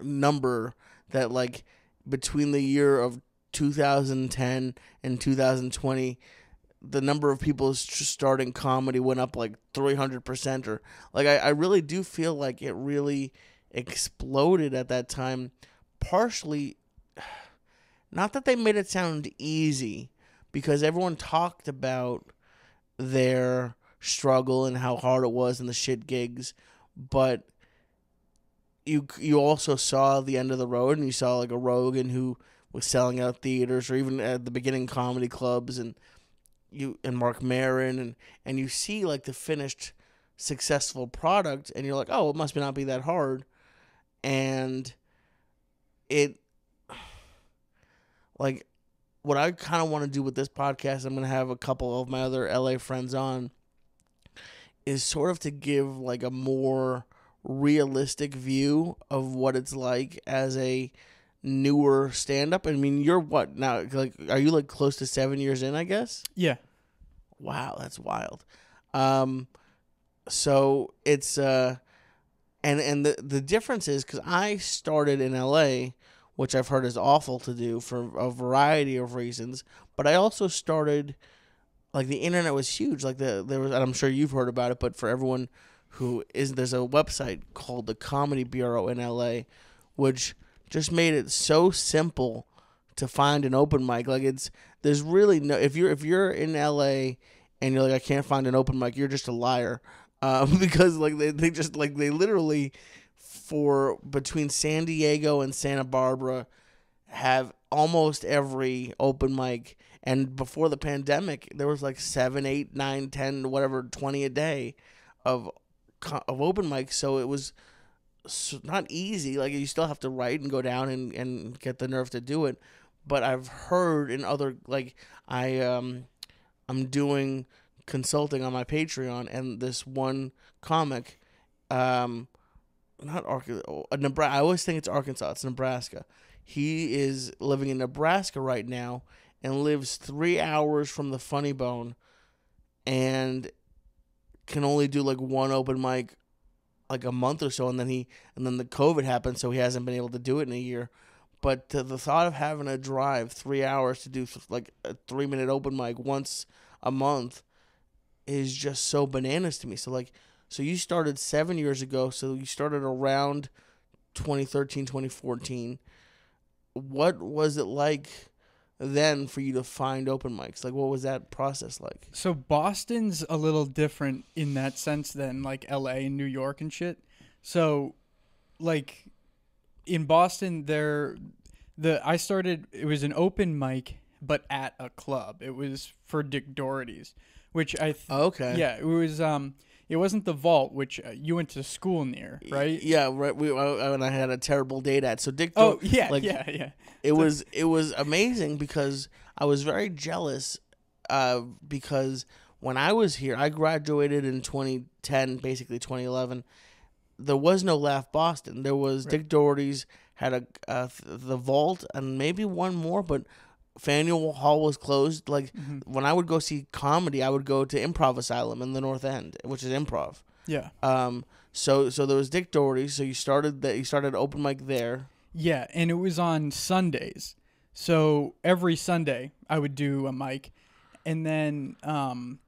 number that like between the year of 2010 and 2020 the number of people starting comedy went up like 300% or like I, I really do feel like it really exploded at that time partially *sighs* not that they made it sound easy because everyone talked about their struggle and how hard it was and the shit gigs but you you also saw the end of the road and you saw like a Rogan who was selling out theaters or even at the beginning comedy clubs and you and Marc Maron and and you see like the finished successful product and you're like oh it must not be that hard. And it *sighs* like what I kind of want to do with this podcast I'm going to have a couple of my other LA friends on is sort of to give like a more realistic view of what it's like as a newer stand up. I mean, you're what now? Like, are you like close to seven years in? I guess. Yeah. Wow, that's wild. Um, so it's uh, and and the the difference is because I started in L.A., which I've heard is awful to do for a variety of reasons, but I also started. Like the internet was huge. Like the there was, and I'm sure you've heard about it, but for everyone who is there's a website called the Comedy Bureau in LA, which just made it so simple to find an open mic. Like it's there's really no if you're if you're in LA and you're like I can't find an open mic, you're just a liar. Um, *laughs* because like they, they just like they literally for between San Diego and Santa Barbara have almost every open mic and before the pandemic there was like seven eight nine ten whatever 20 a day of of open mics, so it was not easy. Like you still have to write and go down and, and get the nerve to do it. But I've heard in other like I um I'm doing consulting on my Patreon, and this one comic, um, not Arkansas, Nebraska. I always think it's Arkansas. It's Nebraska. He is living in Nebraska right now and lives three hours from the Funny Bone, and can only do like one open mic like a month or so and then he and then the covid happened so he hasn't been able to do it in a year. But the thought of having to drive three hours to do like a three minute open mic once a month is just so bananas to me. So like so you started seven years ago so you started around 2013 2014 what was it like then for you to find open mics like what was that process like So Boston's a little different in that sense than like LA and New York and shit. So like in Boston there the I started it was an open mic but at a club. It was for Dick Doherty's, which I th- okay yeah, it was um it wasn't the vault which uh, you went to school near, right? Yeah, right. We I, and I had a terrible date at so Dick. Oh, yeah, like, yeah, yeah. It was it was amazing because I was very jealous, uh, because when I was here, I graduated in 2010, basically 2011. There was no Laugh Boston. There was Dick Doherty's had a uh, the Vault and maybe one more, but Faneuil Hall was closed. Like when I would go see comedy, I would go to Improv Asylum in the North End, which is improv. Yeah. Um, so so there was Dick Doherty. So you started that you started open mic there. Yeah, and it was on Sundays. So every Sunday I would do a mic, and then um,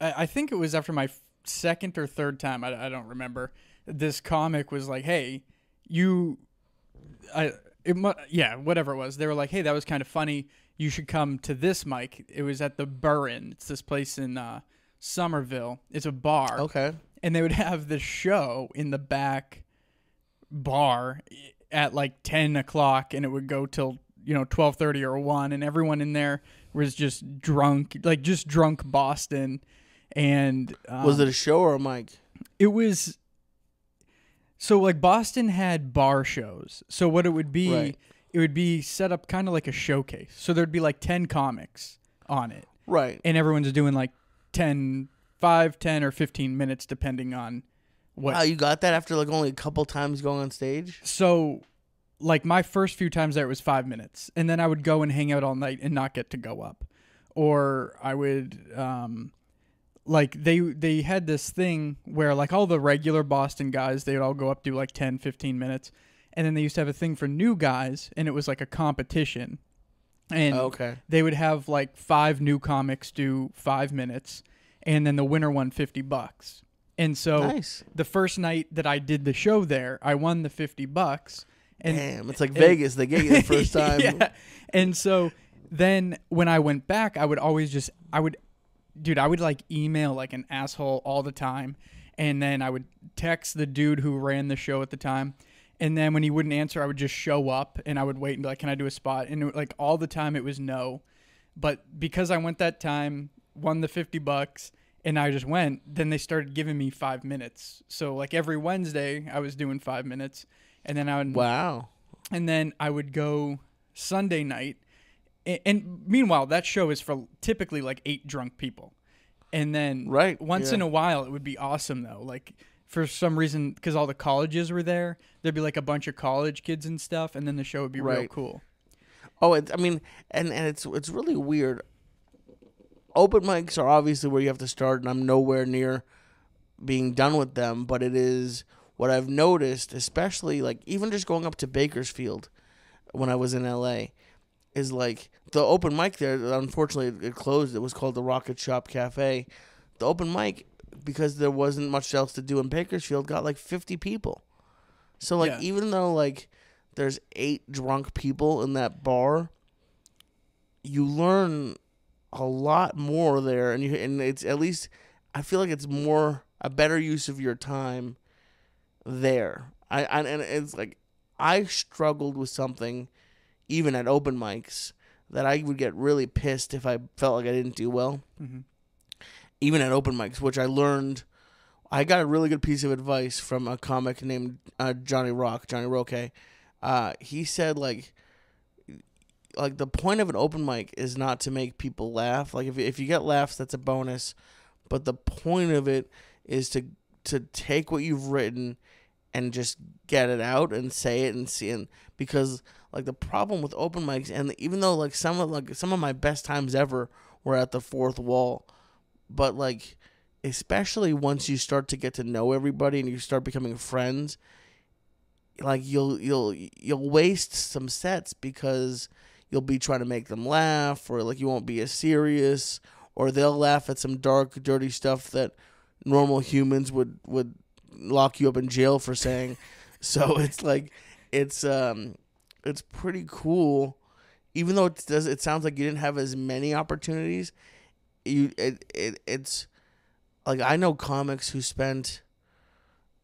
I, I think it was after my second or third time. I, I don't remember. This comic was like, "Hey, you, I, it, mu- yeah, whatever it was." They were like, "Hey, that was kind of funny. You should come to this mic." It was at the Burren. It's this place in uh, Somerville. It's a bar Okay. and they would have the show in the back bar at like 10 o'clock and it would go till you know 12.30 or 1 and everyone in there was just drunk like just drunk boston and um, Was it a show or a mic? it was so like boston had bar shows so what it would be Right. it would be set up kind of like a showcase. So there'd be like 10 comics on it. Right. And everyone's doing like 10, 5, 10, or 15 minutes, depending on what. Wow, you got that after like only a couple times going on stage? so, like, my first few times there, it was five minutes. And then I would go and hang out all night and not get to go up. Or I would. Um, like they they had this thing where like all the regular Boston guys they would all go up do like 10 15 minutes and then they used to have a thing for new guys and it was like a competition and oh, okay. they would have like five new comics do five minutes and then the winner won 50 bucks and so nice. the first night that i did the show there i won the 50 bucks and Damn, it's like Vegas. They get you the *laughs* first time. yeah. and so then when i went back i would always just i would dude i would like email like an asshole all the time and then i would text the dude who ran the show at the time and then when he wouldn't answer i would just show up and i would wait and be like can i do a spot and it, like all the time it was no but because i went that time won the 50 bucks and i just went then they started giving me five minutes so like every wednesday i was doing five minutes and then i would Wow. and then I would go Sunday night. And meanwhile, that show is for typically like eight drunk people. And then Right, once yeah. in a while, it would be awesome though. Like for some reason, because all the colleges were there, there'd be like a bunch of college kids and stuff, and then the show would be real cool. Oh, it, I mean, and and it's it's really weird. Open mics are obviously where you have to start, and I'm nowhere near being done with them. But it is what I've noticed, especially like even just going up to Bakersfield when I was in LA, is like the open mic there. Unfortunately, it closed. It was called the Rocket Shop Cafe. The open mic because there wasn't much else to do in Bakersfield got like 50 people. So like Yeah. even though like there's eight drunk people in that bar, you learn a lot more there, and you and it's at least I feel like it's more a better use of your time there. I, I and it's like I struggled with something even at open mics that I would get really pissed if I felt like I didn't do well. Mhm. Even at open mics, which I learned, I got a really good piece of advice from a comic named uh, Johnny Rock, Johnny Roque. Uh, he said like, like the point of an open mic is not to make people laugh. Like if if you get laughs, that's a bonus, but the point of it is to to take what you've written and just get it out and say it and see and because like the problem with open mics and even though like some of like some of my best times ever were at the fourth wall but like especially once you start to get to know everybody and you start becoming friends like you'll you'll you'll waste some sets because you'll be trying to make them laugh or like you won't be as serious or they'll laugh at some dark dirty stuff that normal humans would would lock you up in jail for saying. *laughs* So it's like it's um it's pretty cool even though it does it sounds like you didn't have as many opportunities you it, it it's like I know comics who spent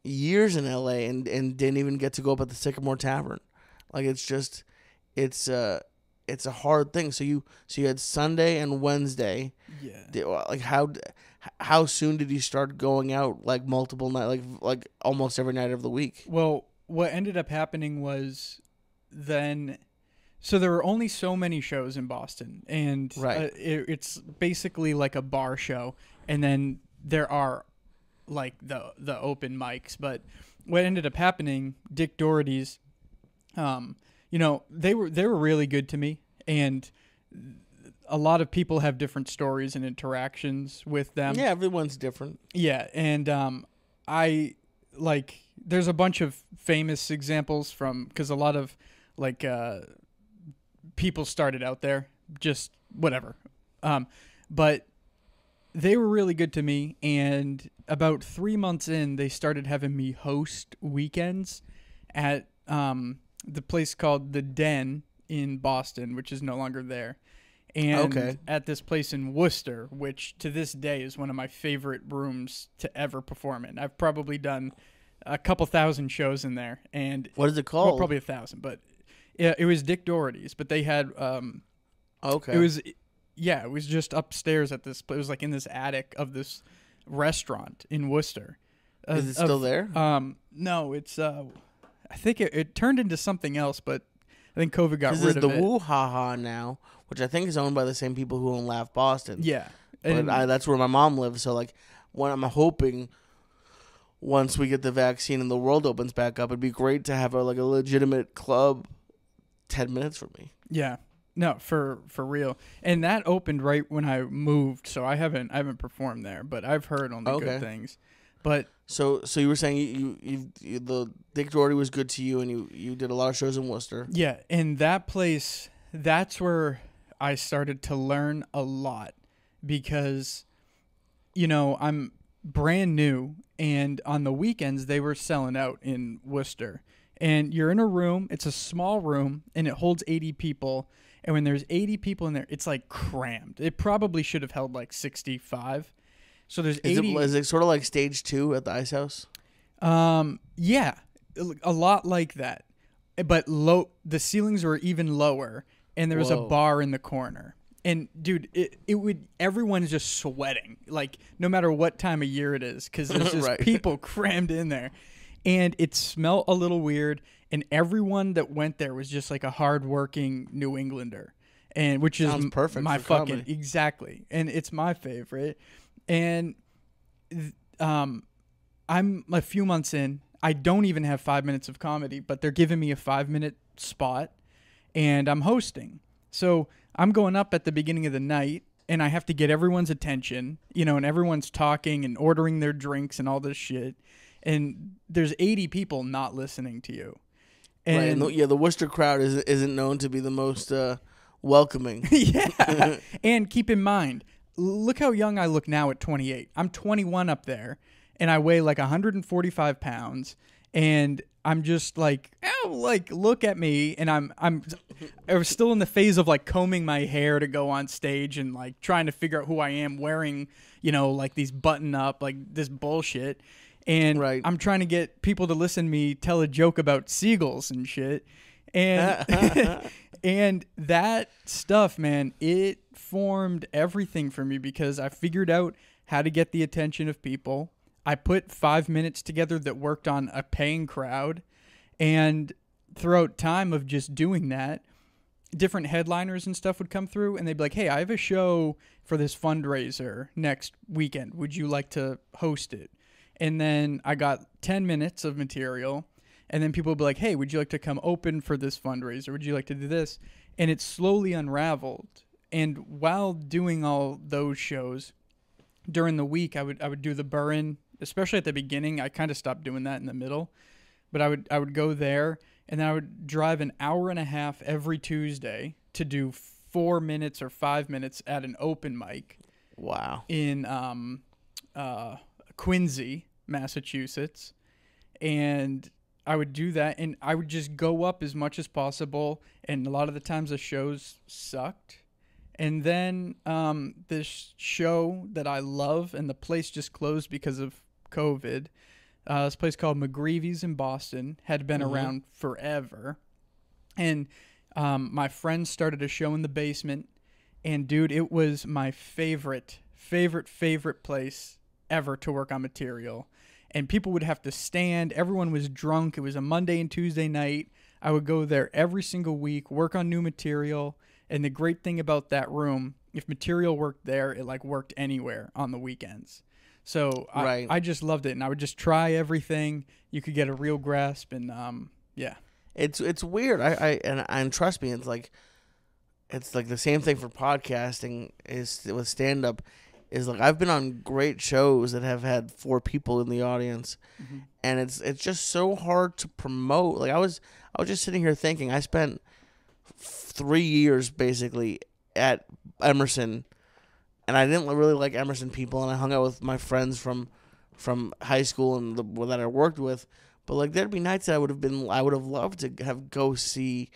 years in LA and and didn't even get to go up at the Sycamore Tavern. Like it's just it's uh it's a hard thing. So you so you had Sunday and Wednesday. Yeah. Like how how soon did you start going out like multiple night like like almost every night of the week? Well, what ended up happening was then so there were only so many shows in Boston and Right. uh, it, it's basically like a bar show and then there are like the the open mics but what ended up happening Dick Doherty's um you know they were they were really good to me and a lot of people have different stories and interactions with them yeah, everyone's different. yeah, and um, I like there's a bunch of famous examples from because a lot of like uh, people started out there, just whatever. Um, but they were really good to me, and about three months in, they started having me host weekends at um, the place called the Den in Boston, which is no longer there. And Okay. at this place in Worcester, which to this day is one of my favorite rooms to ever perform in. I've probably done a couple thousand shows in there, and What is it well, called? probably a thousand, but yeah, it was Dick Doherty's. But they had um, okay. it was yeah, it was just upstairs at this. It was like in this attic of this restaurant in Worcester. Uh, is it of- still there? Um, no, it's uh, I think it, it turned into something else, but I think COVID got rid of the it. Woo Ha Ha now, which I think is owned by the same people who own Laugh Boston. Yeah, but and I, that's where my mom lives. So like, when I'm hoping once we get the vaccine and the world opens back up, it'd be great to have a like a legitimate club, ten minutes from me. yeah, no, for for real. And that opened right when I moved, so I haven't I haven't performed there, but I've heard only Okay. good things. But So so you were saying you you, you, you the Dick Doherty was good to you, and you you did a lot of shows in Worcester. Yeah, and that place, that's where I started to learn a lot because, you know, I'm brand new, and on the weekends they were selling out in Worcester. And you're in a room, it's a small room, and it holds 80 people. And when there's 80 people in there, it's like crammed. It probably should have held like 65. So there's Is 80. it, is it sort of like stage two at the Ice House? Um, yeah, a lot like that, but low. The ceilings were even lower, and there was a bar in the corner. And dude, it, it would everyone's just sweating, like no matter what time of year it is, because there's *laughs* just Right. people crammed in there, and it smelled a little weird. And everyone that went there was just like a hardworking New Englander, and which is Sounds m- perfect my fucking comedy. exactly, and it's my favorite. And um, I'm a few months in. I don't even have five minutes of comedy, but they're giving me a five minute spot and I'm hosting. So I'm going up at the beginning of the night and I have to get everyone's attention, you know, and everyone's talking and ordering their drinks and all this shit. And there's 80 people not listening to you. And, right. And the, yeah, the Worcester crowd isn't isn't known to be the most uh, welcoming. *laughs* yeah. *laughs* and keep in mind, look how young I look now at 28. I'm 21 up there, and I weigh like 145 pounds, and I'm just like, oh, like look at me, and I'm I'm I was still in the phase of like combing my hair to go on stage and like trying to figure out who I am, wearing you know like these button up like this bullshit. And Right. I'm trying to get people to listen to me tell a joke about seagulls and shit. And *laughs* *laughs* and that stuff, man, it formed everything for me because I figured out how to get the attention of people. I put five minutes together that worked on a paying crowd. And throughout time of just doing that, different headliners and stuff would come through and they'd be like, Hey, I have a show for this fundraiser next weekend. Would you like to host it? And then I got 10 minutes of material. And then people would be like, hey, would you like to come open for this fundraiser? Would you like to do this? And it slowly unraveled. And while doing all those shows during the week, I would I would do the Burren, especially at the beginning. I kind of stopped doing that in the middle, but I would I would go there and then I would drive an hour and a half every Tuesday to do four minutes or five minutes at an open mic wow. in um, uh, Quincy, Massachusetts, and I would do that, and I would just go up as much as possible. And a lot of the times the shows sucked, and then um, this show that I love, and the place just closed because of COVID. Uh, this place called McGreevy's in Boston had been Mhm. around forever, and um, my friends started a show in the basement, and dude, it was my favorite, favorite, favorite place ever to work on material. And people would have to stand. Everyone was drunk. It was a Monday and Tuesday night. I would go there every single week, work on new material. And the great thing about that room, if material worked there, it like worked anywhere on the weekends. So I, Right. I just loved it, and I would just try everything. You could get a real grasp, and um, yeah, It's it's weird. I, I and and trust me, it's like it's like the same thing for podcasting is with stand up. Is like I've been on great shows that have had four people in the audience, Mhm. and it's it's just so hard to promote. Like I was I was just sitting here thinking I spent three years basically at Emerson, and I didn't really like Emerson people, and I hung out with my friends from from high school and the that I worked with. But like there'd be nights that I would have been I would have loved to have go see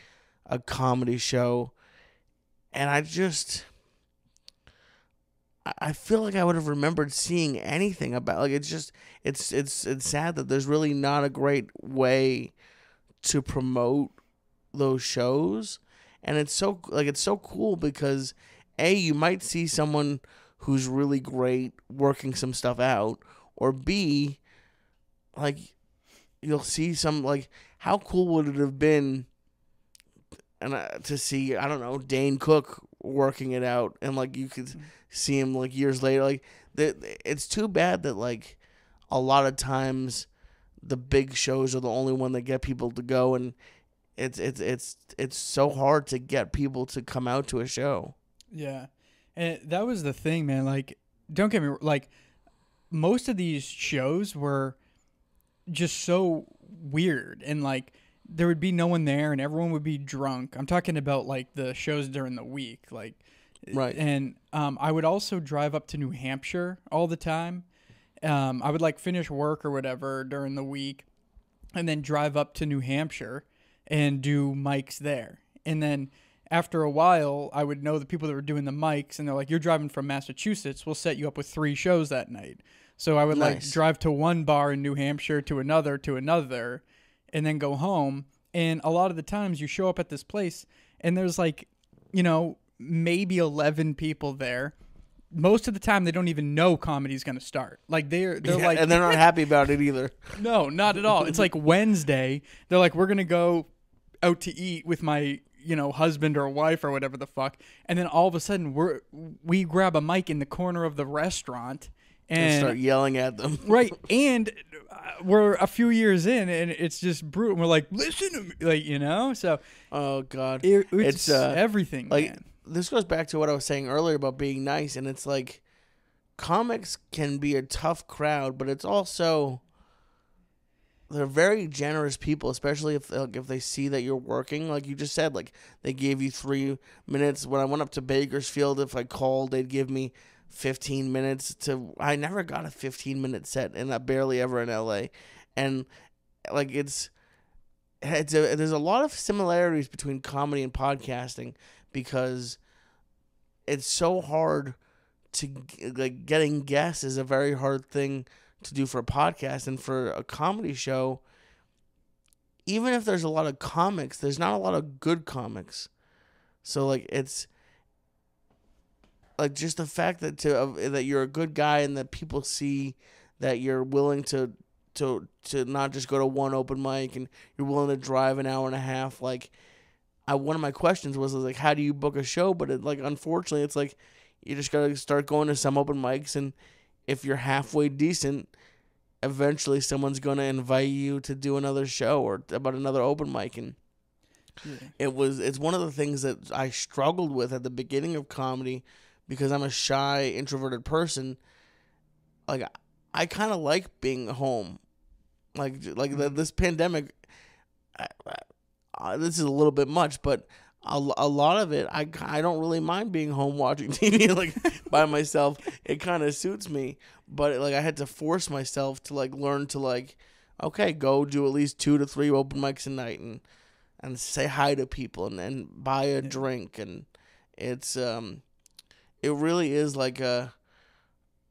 a comedy show, and I just I- feel like I would have remembered seeing anything about like it's just it's it's it's sad that there's really not a great way to promote those shows. And it's so like it's so cool because a you might see someone who's really great working some stuff out or b like you'll see some like how cool would it have been and uh, to see I don't know Dane Cook working it out, and like you could mm. see him like years later. Like it's too bad that like a lot of times the big shows are the only one that get people to go, and it's it's it's it's so hard to get people to come out to a show. Yeah, and that was the thing, man. Like, don't get me like most of these shows were just so weird and like there would be no one there and everyone would be drunk. I'm talking about like the shows during the week, like Right. And um, I would also drive up to New Hampshire all the time. Um, I would like finish work or whatever during the week, and then drive up to New Hampshire and do mics there. And then after a while, I would know the people that were doing the mics, and they're like, "You're driving from Massachusetts. We'll set you up with three shows that night." So I would like drive to one bar in New Hampshire, to another, to another, and then go home. And a lot of the times, you show up at this place, and there's like, you know, maybe eleven people there. Most of the time, they don't even know comedy's going to start. Like they're they're Yeah, like, and they're not *laughs* happy about it either. no, not at all. It's like *laughs* Wednesday. They're like, we're gonna go out to eat with my, you know, husband or wife or whatever the fuck. And then all of a sudden, we're we grab a mic in the corner of the restaurant And and start yelling at them. *laughs* right, and uh, we're a few years in, and it's just brutal. We're like, listen to me, like you know. So Oh God. it, it's, It's, uh, everything, like man. this goes back to what I was saying earlier about being nice, and it's like comics can be a tough crowd, but it's also they're very generous people, especially if like, if they see that you're working. Like you just said, like they gave you three minutes. When I went up to Bakersfield, if I called, they'd give me fifteen minutes to. I never got a fifteen minute set, and I barely ever in L.A. And like it's it's a, there's a lot of similarities between comedy and podcasting because it's so hard to like getting guests is a very hard thing to do for a podcast and for a comedy show even if there's a lot of comics there's not a lot of good comics so like it's like just the fact that to of that you're a good guy and that people see that you're willing to to to not just go to one open mic and you're willing to drive an hour and a half like I one of my questions was like how do you book a show? But it like unfortunately it's like you just got to start going to some open mics and if you're halfway decent eventually someone's going to invite you to do another show or about another open mic. And it was it's one of the things that I struggled with at the beginning of comedy because I'm a shy introverted person like I kind of like being home. Like like the, this pandemic I, I, this is a little bit much but a, a lot of it I, I don't really mind being home watching *laughs* TV like by myself. It kind of suits me but like I had to force myself to like learn to like okay go do at least two to three open mics a night and and say hi to people and, and buy a drink and it's um it really is like a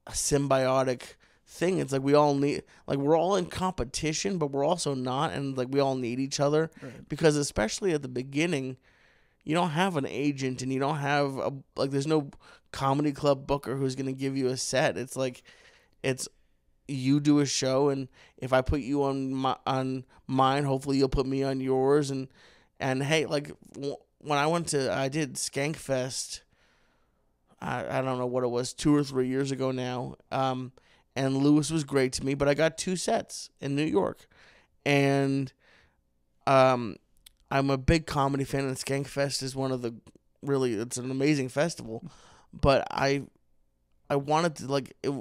a symbiotic thing. It's like we all need like we're all in competition but we're also not and like we all need each other. Right. because especially at the beginning you don't have an agent and you don't have a like there's no comedy club booker who's going to give you a set. It's like it's you do a show and if i put you on my on mine hopefully you'll put me on yours. And and hey like w- when i went to i did skankfest I, I don't know what it was two or three years ago now um and luis was great to me but i got two sets in new york and um i'm a big comedy fan and skankfest is one of the really it's an amazing festival but i i wanted to like it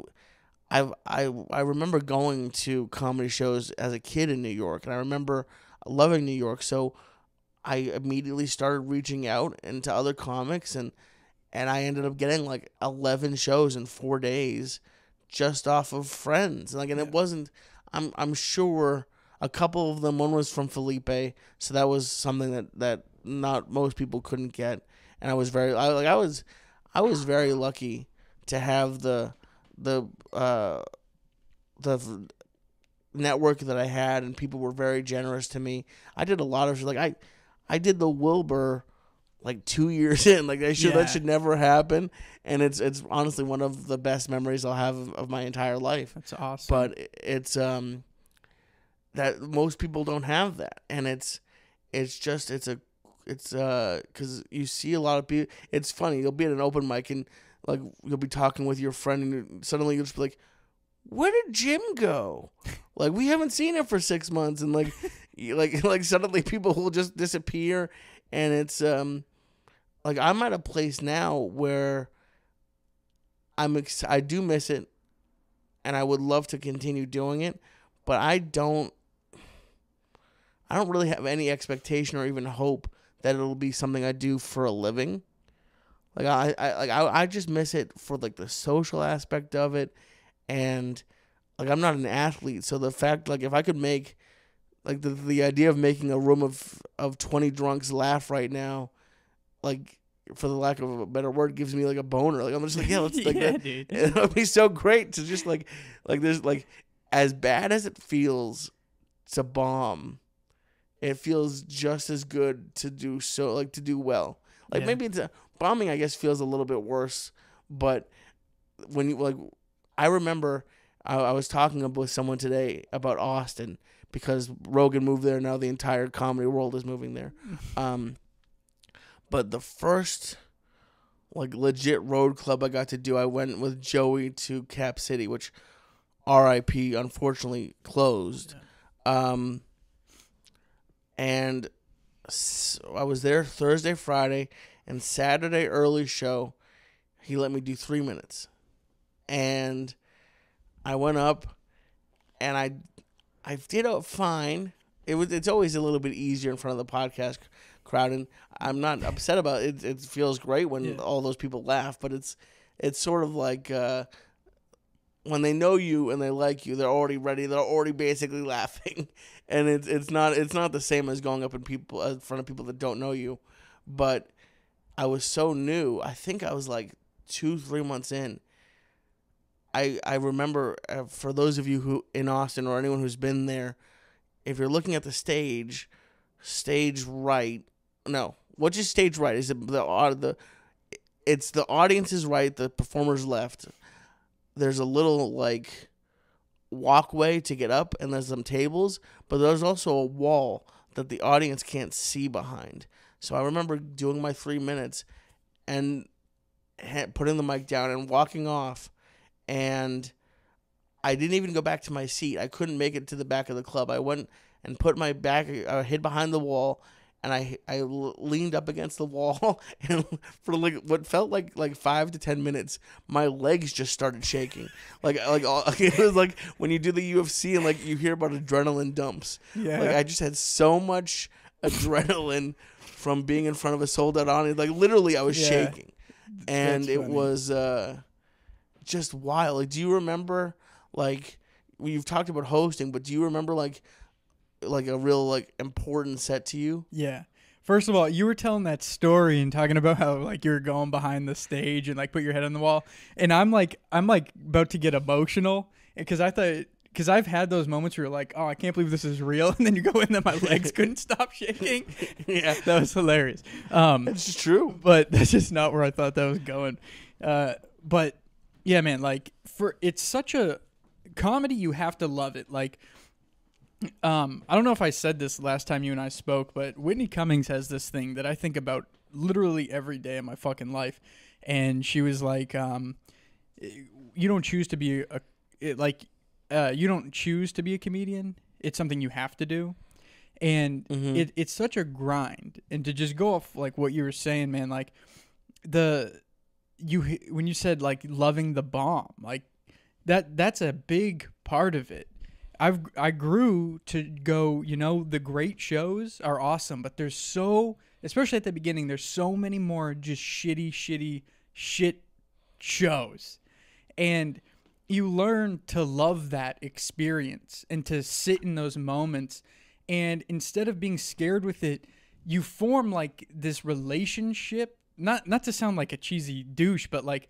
I I I remember going to comedy shows as a kid in New York, and I remember loving New York. So I immediately started reaching out into other comics, and and I ended up getting like eleven shows in four days, just off of friends. Like, and it wasn't. I'm I'm sure a couple of them. One was from Felipe, so that was something that that not most people couldn't get, and I was very I like I was I was very lucky to have the the uh the network that I had and people were very generous to me. I did a lot of like I I did the Wilbur like 2 years in like that should Yeah. that should never happen and it's it's honestly one of the best memories I'll have of, of my entire life. That's awesome. But it's um that most people don't have that and it's it's just it's a it's uh because you see a lot of people. It's funny. You'll be at an open mic and like you'll be talking with your friend and suddenly you'll just be like, "Where did Jim go? *laughs* Like we haven't seen him for six months." And like, you- like *laughs* like suddenly people will just disappear, and it's um like I'm at a place now where I'm ex- I do miss it, and I would love to continue doing it, but I don't. I don't really have any expectation or even hope that it'll be something I do for a living. Like I, I like I, I just miss it for like the social aspect of it, and like I'm not an athlete, so the fact like if I could make like the the idea of making a room of of twenty drunks laugh right now, like for the lack of a better word, gives me like a boner. Like I'm just like yeah, let's like *laughs* yeah, that, dude. *laughs* it would be so great to just like like there's like as bad as it feels to bomb it feels just as good to do so like to do well like Yeah. maybe it's a, bombing i guess feels a little bit worse but when you like i remember I, I was talking with someone today about austin because rogan moved there now the entire comedy world is moving there *laughs* um but the first like legit road club I got to do, I went with Joey to Cap City, which RIP unfortunately closed. Um and I was there Thursday, Friday, and Saturday early show. He let me do 3 minutes. And I went up and I I did it fine. It was it's always a little bit easier in front of the podcast crowd and I'm not upset about it. It, it feels great when Yeah. all those people laugh, but it's it's sort of like uh, when they know you and they like you, they're already ready. They're already basically *laughs* laughing, and it's it's not it's not the same as going up in people in front of people that don't know you. But I was so new. I think I was like two three months in. I I remember uh, for those of you who in Austin or anyone who's been there, if you're looking at the stage, stage right, no, what's your stage right? Is it the au- the it's the audience is right, the performers left. There's a little like walkway to get up, and there's some tables, but there's also a wall that the audience can't see behind. So I remember doing my three minutes and putting the mic down and walking off, and I didn't even go back to my seat. I couldn't make it to the back of the club. I went and put my back, I hid behind the wall, and I I leaned up against the wall, *laughs* and for like what felt like like five to ten minutes, my legs just started shaking. Like like all, *laughs* it was like when you do the UFC and like you hear about adrenaline dumps. Yeah. Like I just had so much adrenaline from being in front of a sold out audience. Like literally, I was Yeah. shaking, and That's it funny. was uh, just wild. Like, do you remember like you've talked about hosting, but do you remember like like a real like important set to you? Yeah. First of all, you were telling that story and talking about how like you were going behind the stage and like put your head on the wall, and I'm like I'm like about to get emotional because I thought because I've had those moments where you're like, oh, I can't believe this is real, *laughs* and then you go in and my legs *laughs* couldn't stop shaking. *laughs* yeah, that was hilarious. Um, it's true. but that's just not where I thought that was going. Uh, but yeah, man, like for it's such a comedy, you have to love it. Like, um, I don't know if I said this last time you and I spoke, but Whitney Cummings has this thing that I think about literally every day of my fucking life, and she was like, um, "You don't choose to be a it, like, uh, you don't choose to be a comedian. It's something you have to do." And Mhm. it, it's such a grind, and to just go off like what you were saying, man, like the you when you said like loving the bomb like that that's a big part of it. I've i grew to go you know the great shows are awesome but there's so especially at the beginning there's so many more just shitty shitty shit shows. And you learn to love that experience and to sit in those moments. And instead of being scared with it you form like this relationship not not to sound like a cheesy douche but like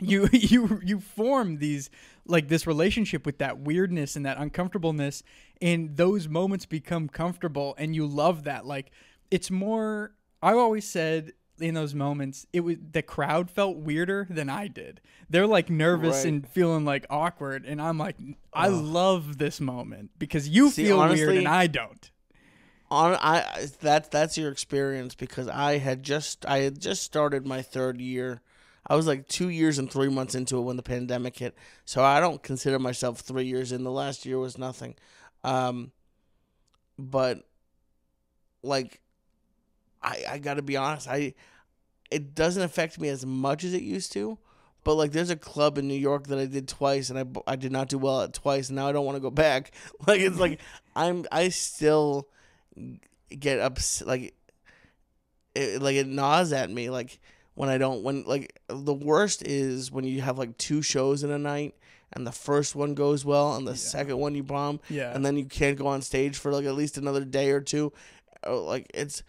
you *laughs* you you form these like this relationship with that weirdness and that uncomfortableness and those moments become comfortable and you love that. Like it's more i always said in those moments it was the crowd felt weirder than i did. They're like nervous Right. and feeling like awkward and i'm like i love this moment because you See, feel weird and i don't on I I- that's that's your experience because I had just I had just started my third year. I was like two years and three months into it when the pandemic hit. So I don't consider myself three years in. The last year was nothing. Um, but like, I I gotta be honest. I it doesn't affect me as much as it used to. But like, there's a club in New York that I did twice, and I I did not do well at twice, and now I don't want to go back. *laughs* Like it's like I'm I still get upset like it like it gnaws at me like when I don't when like the worst is when you have like two shows in a night and the first one goes well and the second one you bomb Yeah. and then you can't go on stage for like at least another day or two Uh, like it's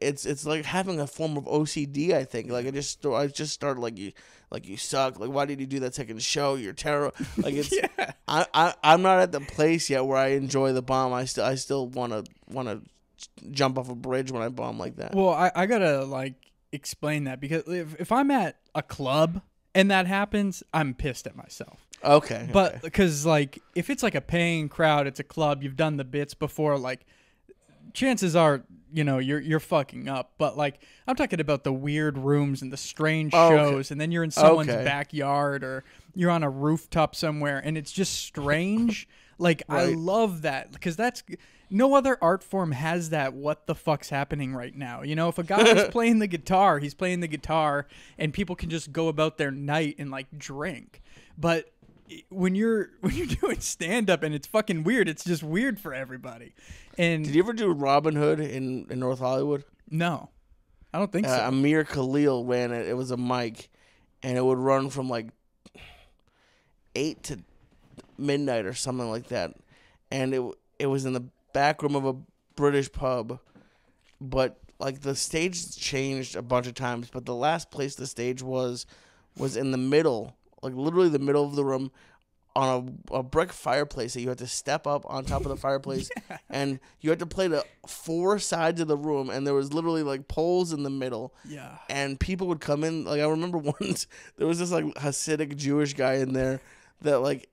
it's it's like having a form of OCD I think like I just I just started like you like you suck like why did you do that second show you're terrible like *laughs* it's yeah. I, I I'm not at the place yet where I enjoy the bomb. I still I still want to want to jump off a bridge when I bomb like that. Well, I, I gotta like explain that because if, if I'm at a club and that happens, I'm pissed at myself. okay, But okay. because like if it's like a paying crowd, it's a club, you've done the bits before, like chances are you know you're you're fucking up. But like I'm talking about the weird rooms and the strange Oh, okay. shows, and then you're in someone's Okay. backyard or you're on a rooftop somewhere, and it's just strange. *laughs* like I love that because that's. No other art form has that. What the fuck's happening right now? You know, if a guy is *laughs* playing the guitar, he's playing the guitar, and people can just go about their night and like drink. But when you're *laughs* when you're doing stand up and it's fucking weird, it's just weird for everybody. And Did you ever do Robin Hood in, in North Hollywood? no, I don't think Uh, so. Amir Khalil ran it. It was a mic, and it would run from like eight to midnight or something like that. And it it was in the back room of a British pub, but like the stage changed a bunch of times. But the last place the stage was was in the middle, like literally the middle of the room. On a, a brick fireplace that you had to step up on top of the fireplace, *laughs* and you had to play the four sides of the room, and there was literally like poles in the middle, yeah. and people would come in. Like I remember *laughs* once there was this like Hasidic Jewish guy in there that like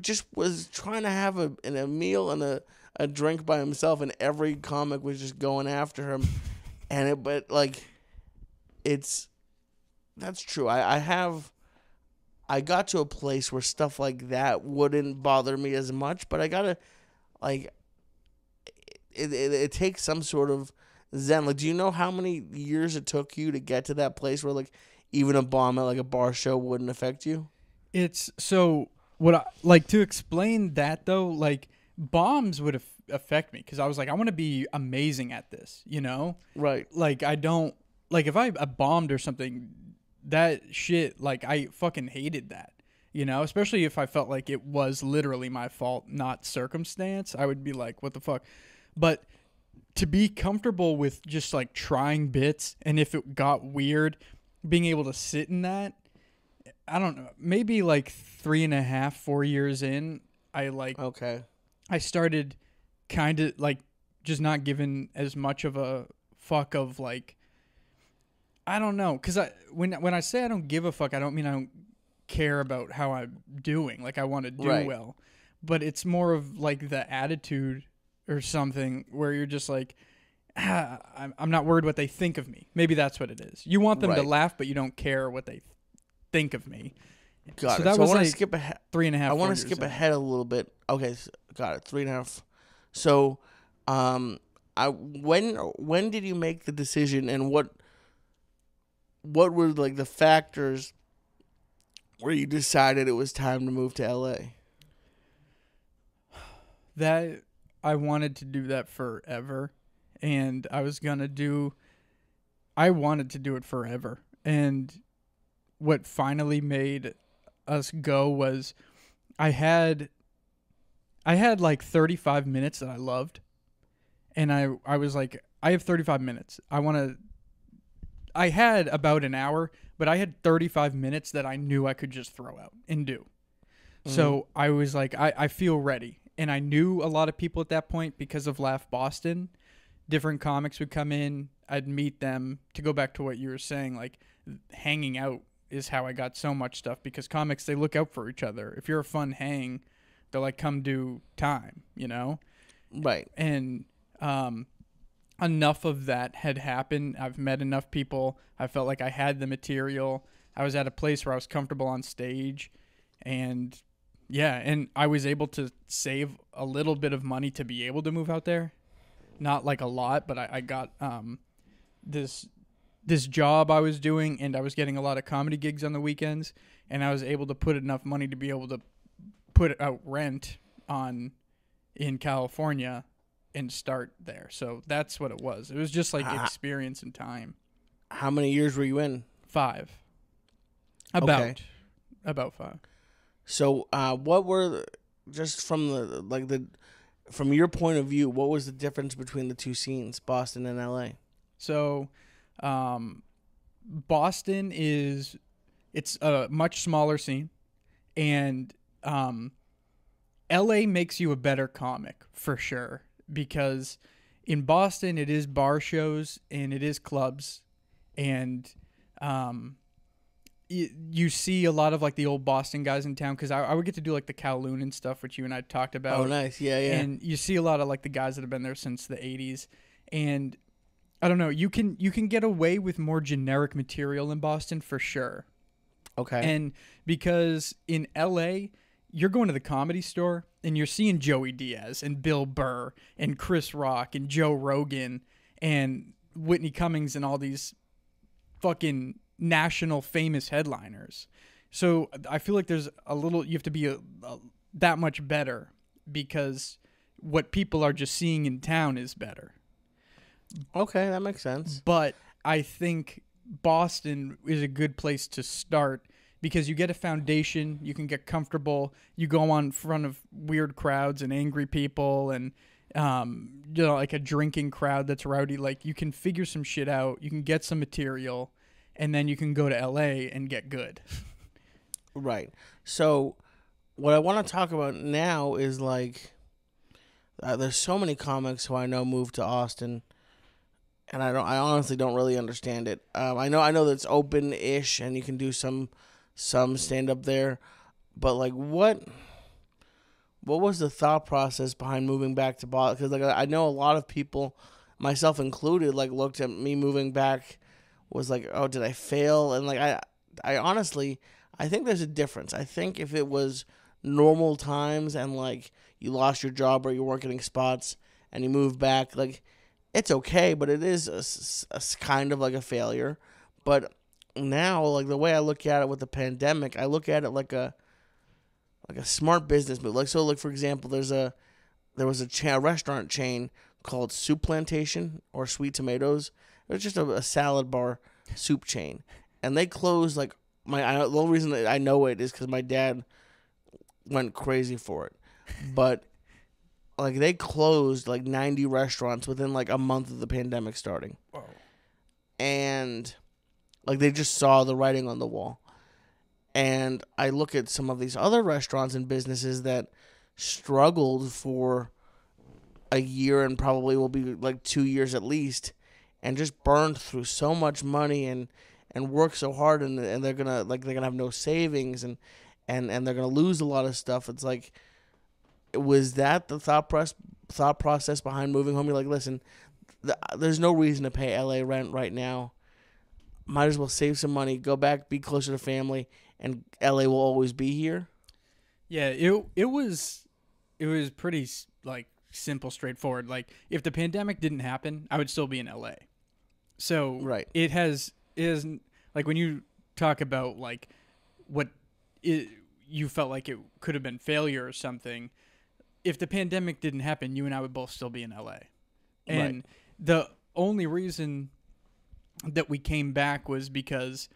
just was trying to have a a meal and a, a drink by himself, and every comic was just going after him. and it, but like, it's that's true. I I have. I got to a place where stuff like that wouldn't bother me as much, but I gotta, like, it, it, it takes some sort of zen. Like, do you know how many years it took you to get to that place where, like, even a bomb at like a bar show wouldn't affect you? It's so what I like to explain that though, like bombs would af- affect me because I was like, I want to be amazing at this, you know? Right. Like I don't like if I, I bombed or something, that shit like I fucking hated that. You know, especially if I felt like it was literally my fault, not circumstance, I would be like, what the fuck? But to be comfortable with just like trying bits and if it got weird, being able to sit in that, I don't know, maybe like three and a half, four years in, I like Okay. I started kind of like just not giving as much of a fuck of like I don't know cuz I when when I say I don't give a fuck I don't mean I don't care about how I'm doing like I want to do Right. well but it's more of like the attitude or something where you're just like ah, I'm, I'm not worried what they think of me maybe that's what it is you want them to laugh but you don't care what they think of me Got So it. that so was I want like to skip ahead. three and a half I want to skip in. ahead a little bit. Okay, s- got it. Three and a half. So, um, I when when did you make the decision, and what what were like the factors where you decided it was time to move to LA? that I wanted to do that forever and I was going to do I wanted to do it forever and what finally made us go was I had I had like 35 minutes that I loved and I I was like I have 35 minutes. I want to I had about an hour, but I had 35 minutes that I knew I could just throw out and do. So I was like, I, I feel ready. And I knew a lot of people at that point because of Laugh Boston. Different comics would come in, I'd meet them. To go back to what you were saying, like hanging out is how I got so much stuff because comics, they look out for each other. If you're a fun hang, they're like, come do time, you know? Right. and um, enough of that had happened. I've met enough people. I felt like I had the material. I was at a place where I was comfortable on stage, and yeah, and I was able to save a little bit of money to be able to move out there. Not like a lot, but I, I got um, this this job I was doing, and I was getting a lot of comedy gigs on the weekends, and I was able to put enough money to be able to put out rent on in California and start there. So that's what it was. It was just like Ah. experience and time. How many years were you in? Five. About Okay. about five. So, uh, what were the, just from the like the from your point of view, what was the difference between the two scenes, Boston and L.A.? So, um, Boston is it's a much smaller scene, and um, L.A. makes you a better comic for sure because in Boston it is bar shows and it is clubs, and um, you see a lot of like the old Boston guys in town because I, I would get to do like the Kowloon and stuff, which you and I talked about Oh, nice. Yeah, yeah. and you see a lot of like the guys that have been there since the 80s and i don't know you can you can get away with more generic material in boston for sure okay. and because in la you're going to the comedy store and you're seeing joey diaz and bill burr and chris rock and joe rogan and whitney cummings and all these fucking national famous headliners so i feel like there's a little you have to be a, a, that much better because what people are just seeing in town is better okay, that makes sense. but I think Boston is a good place to start because you get a foundation, you can get comfortable, you go on front of weird crowds and angry people and um, you know like a drinking crowd that's rowdy like you can figure some shit out, you can get some material and then you can go to LA and get good. Right. So, what I want to talk about now is like, uh, there's so many comics who I know moved to Austin, and I don't. I honestly don't really understand it. Um, I know. I know that it's open-ish, and you can do some some stand up there, but like, what? What was the thought process behind moving back to Boston? Because like I know a lot of people, myself included, like looked at me moving back, was like, oh, did I fail? And like I, I honestly, I think there's a difference. I think if it was normal times and like you lost your job or you weren't getting spots and you moved back, like it's okay, but it is a kind of like a failure. But now, like the way I look at it with the pandemic, I look at it like a like a smart business move. Like so, like for example, there's a there was a, cha- a restaurant chain called Soup Plantation or Sweet Tomatoes. It was just a, a salad bar soup chain, and they closed like my. I, the only reason that I know it is because my dad went crazy for it, but like they closed like 90 restaurants within like a month of the pandemic starting Whoa. and like they just saw the writing on the wall. And I look at some of these other restaurants and businesses that struggled for a year and probably will be like 2 years at least and just burned through so much money and and work so hard and and they're going to like they're going to have no savings and and and they're going to lose a lot of stuff. It's like was that the thought press thought process behind moving home? You're like, listen, th- there's no reason to pay LA rent right now. Might as well save some money, go back, be closer to family, and LA will always be here. Yeah, it it was it was pretty like simple, straightforward. Like if the pandemic didn't happen, I would still be in LA. So Right. it has it is like when you talk about like what it, you felt like it could have been failure or something. If the pandemic didn't happen, you and I would both still be in LA. And Right. the only reason that we came back was because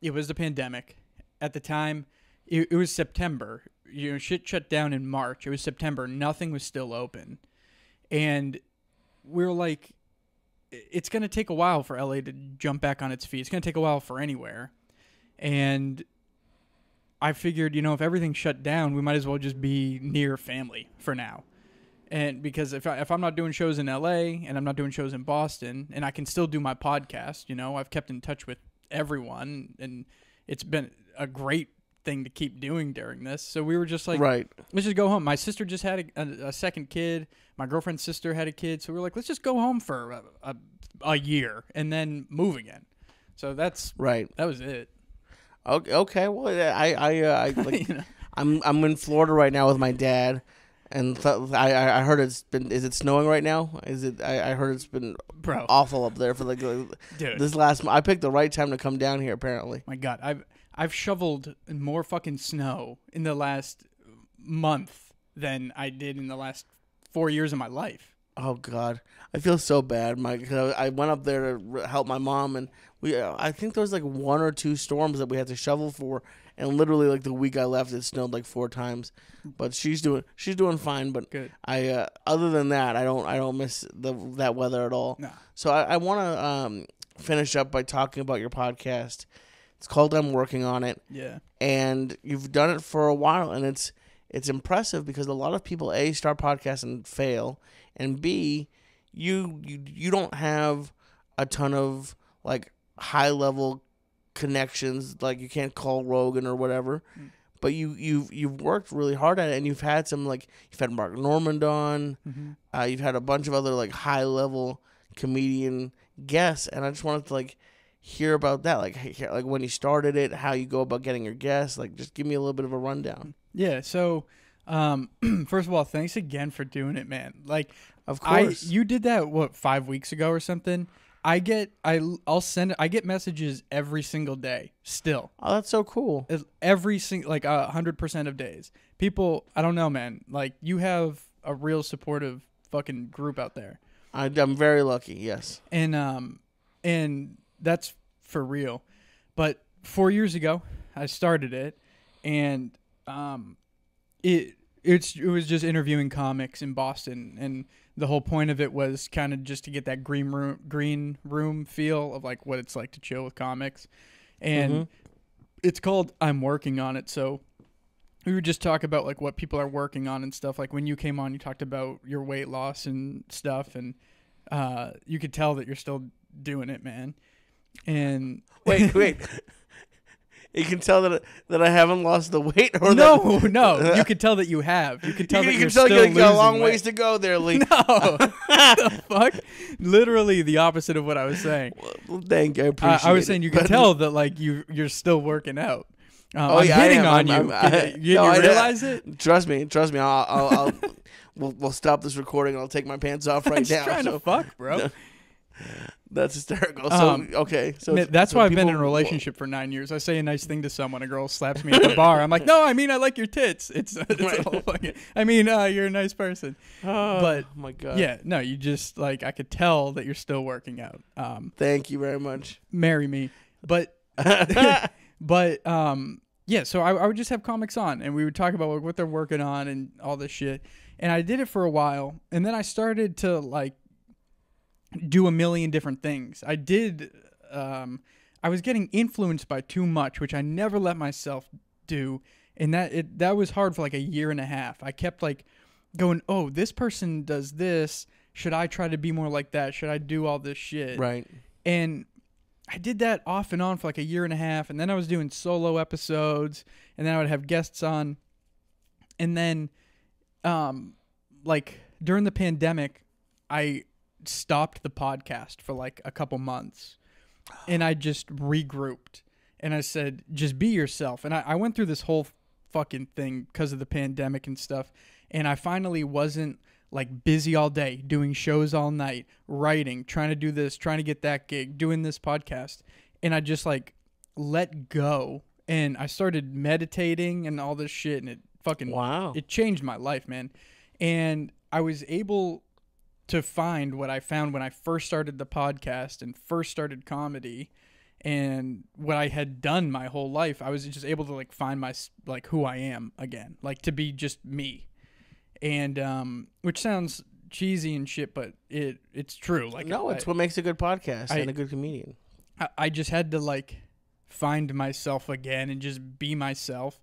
it was the pandemic. At the time, it, it was September. You know, shit shut down in March. It was September. Nothing was still open. And we were like, it's going to take a while for LA to jump back on its feet. It's going to take a while for anywhere. And I figured, you know, if everything shut down, we might as well just be near family for now. And because if, I, if I'm not doing shows in LA and I'm not doing shows in Boston and I can still do my podcast, you know, I've kept in touch with everyone and it's been a great thing to keep doing during this. So we were just like, right. let's just go home. My sister just had a, a, a second kid. My girlfriend's sister had a kid. So we were like, let's just go home for a, a, a year and then move again. So that's Right. that was it. Okay. Okay. Well, I I uh, I *laughs* like You know? I'm I'm in Florida right now with my dad, and th- I I heard it's been is it snowing right now? Is it? I, I heard it's been Bro, awful up there for like uh, dude. this last. I picked the right time to come down here. Apparently. My God, I've I've shoveled more fucking snow in the last month than I did in the last four years of my life. Oh God, I feel so bad. My I went up there to help my mom, and we uh, I think there was like one or two storms that we had to shovel for, and literally like the week I left, it snowed like four times. But she's doing she's doing fine. But Good. I uh, other than that, I don't I don't miss the that weather at all. No. So I, I want to um, finish up by talking about your podcast. It's called I'm working on it, Yeah. and you've done it for a while, and it's it's impressive because a lot of people a start podcasts and fail, and b you you you don't have a ton of like high level connections like you can't call Rogan or whatever. Mm. But you you've you've worked really hard at it, and you've had some like you've had Mark Normand on, Mhm. uh, you've had a bunch of other like high level comedian guests, and I just wanted to like hear about that, like like when you started it, how you go about getting your guests, like just give me a little bit of a rundown. Yeah. So, um, *clears throat* first of all, thanks again for doing it, man. Like, Of I course, you did that what five weeks ago or something. I get I I'll send I get messages every single day still. oh that's so cool. Every single like a hundred percent of days. People, I don't know, man. Like you have a real supportive fucking group out there. I, I'm very lucky. Yes. and um and that's for real but four years ago i started it and um it it's it was just interviewing comics in boston and the whole point of it was kind of just to get that green room green room feel of like what it's like to chill with comics and Mhm. it's called i'm working on it so we would just talk about like what people are working on and stuff like when you came on you talked about your weight loss and stuff and uh you could tell that you're still doing it man and Wait, wait. *laughs* you can tell that that I haven't lost the weight, or no that, *laughs* no *laughs* you can tell that you have you can tell you, that you can tell still you got a long losing ways to go there, Lee. *laughs* no the fuck literally the opposite of what i was saying Well, thank you. I uh, appreciate. i was saying you can tell that like you you're still working out um, Oh, I'm yeah, I hitting am. on I'm- you. I'm- I- you, no, you realize it? Trust me, trust me. I'll, I'll, I'll we'll, we'll stop this recording. and I'll take my pants off right now. trying so to fuck, bro. That's hysterical. So Um, okay, so That's so why I've been in a people- relationship for nine years. I say a nice thing to someone, a girl slaps me at the *laughs* bar. I'm like, no, I mean I like your tits. It's, *laughs* it's a Right. whole fucking. I mean, uh, you're a nice person. *sighs* Oh, but- my god. yeah, no, you just like I could tell that you're still working out. Um, Thank you very much. marry me, but *laughs* but um, yeah. So I, I would just have comics on, and we would talk about like, what they're working on and all this shit. And I did it for a while, and then I started to like do a million different things. I did. Um, I was getting influenced by too much, which I never let myself do, and that it that was hard for like a year and a half. I kept like going, "Oh, this person does this. Should I try to be more like that? Should I do all this shit?" right. And I did that off and on for like a year and a half, and then I was doing solo episodes, and then I would have guests on, and then, um, like during the pandemic, I stopped the podcast for like a couple months, and I just regrouped, and I said, just be yourself, and I, I went through this whole fucking thing because of the pandemic and stuff, and I finally wasn't like busy all day, doing shows all night, writing, trying to do this, trying to get that gig, doing this podcast. And I just like let go and I started meditating and all this shit and it fucking Wow. it changed my life, man. And I was able to find what I found when I first started the podcast and first started comedy and what I had done my whole life. I was just able to like find my s- like who I am again, like to be just me. And um which sounds cheesy and shit, but it it's true. Like no, I- it's what makes a good podcast I- and a good comedian. I, I just had to like find myself again and just be myself.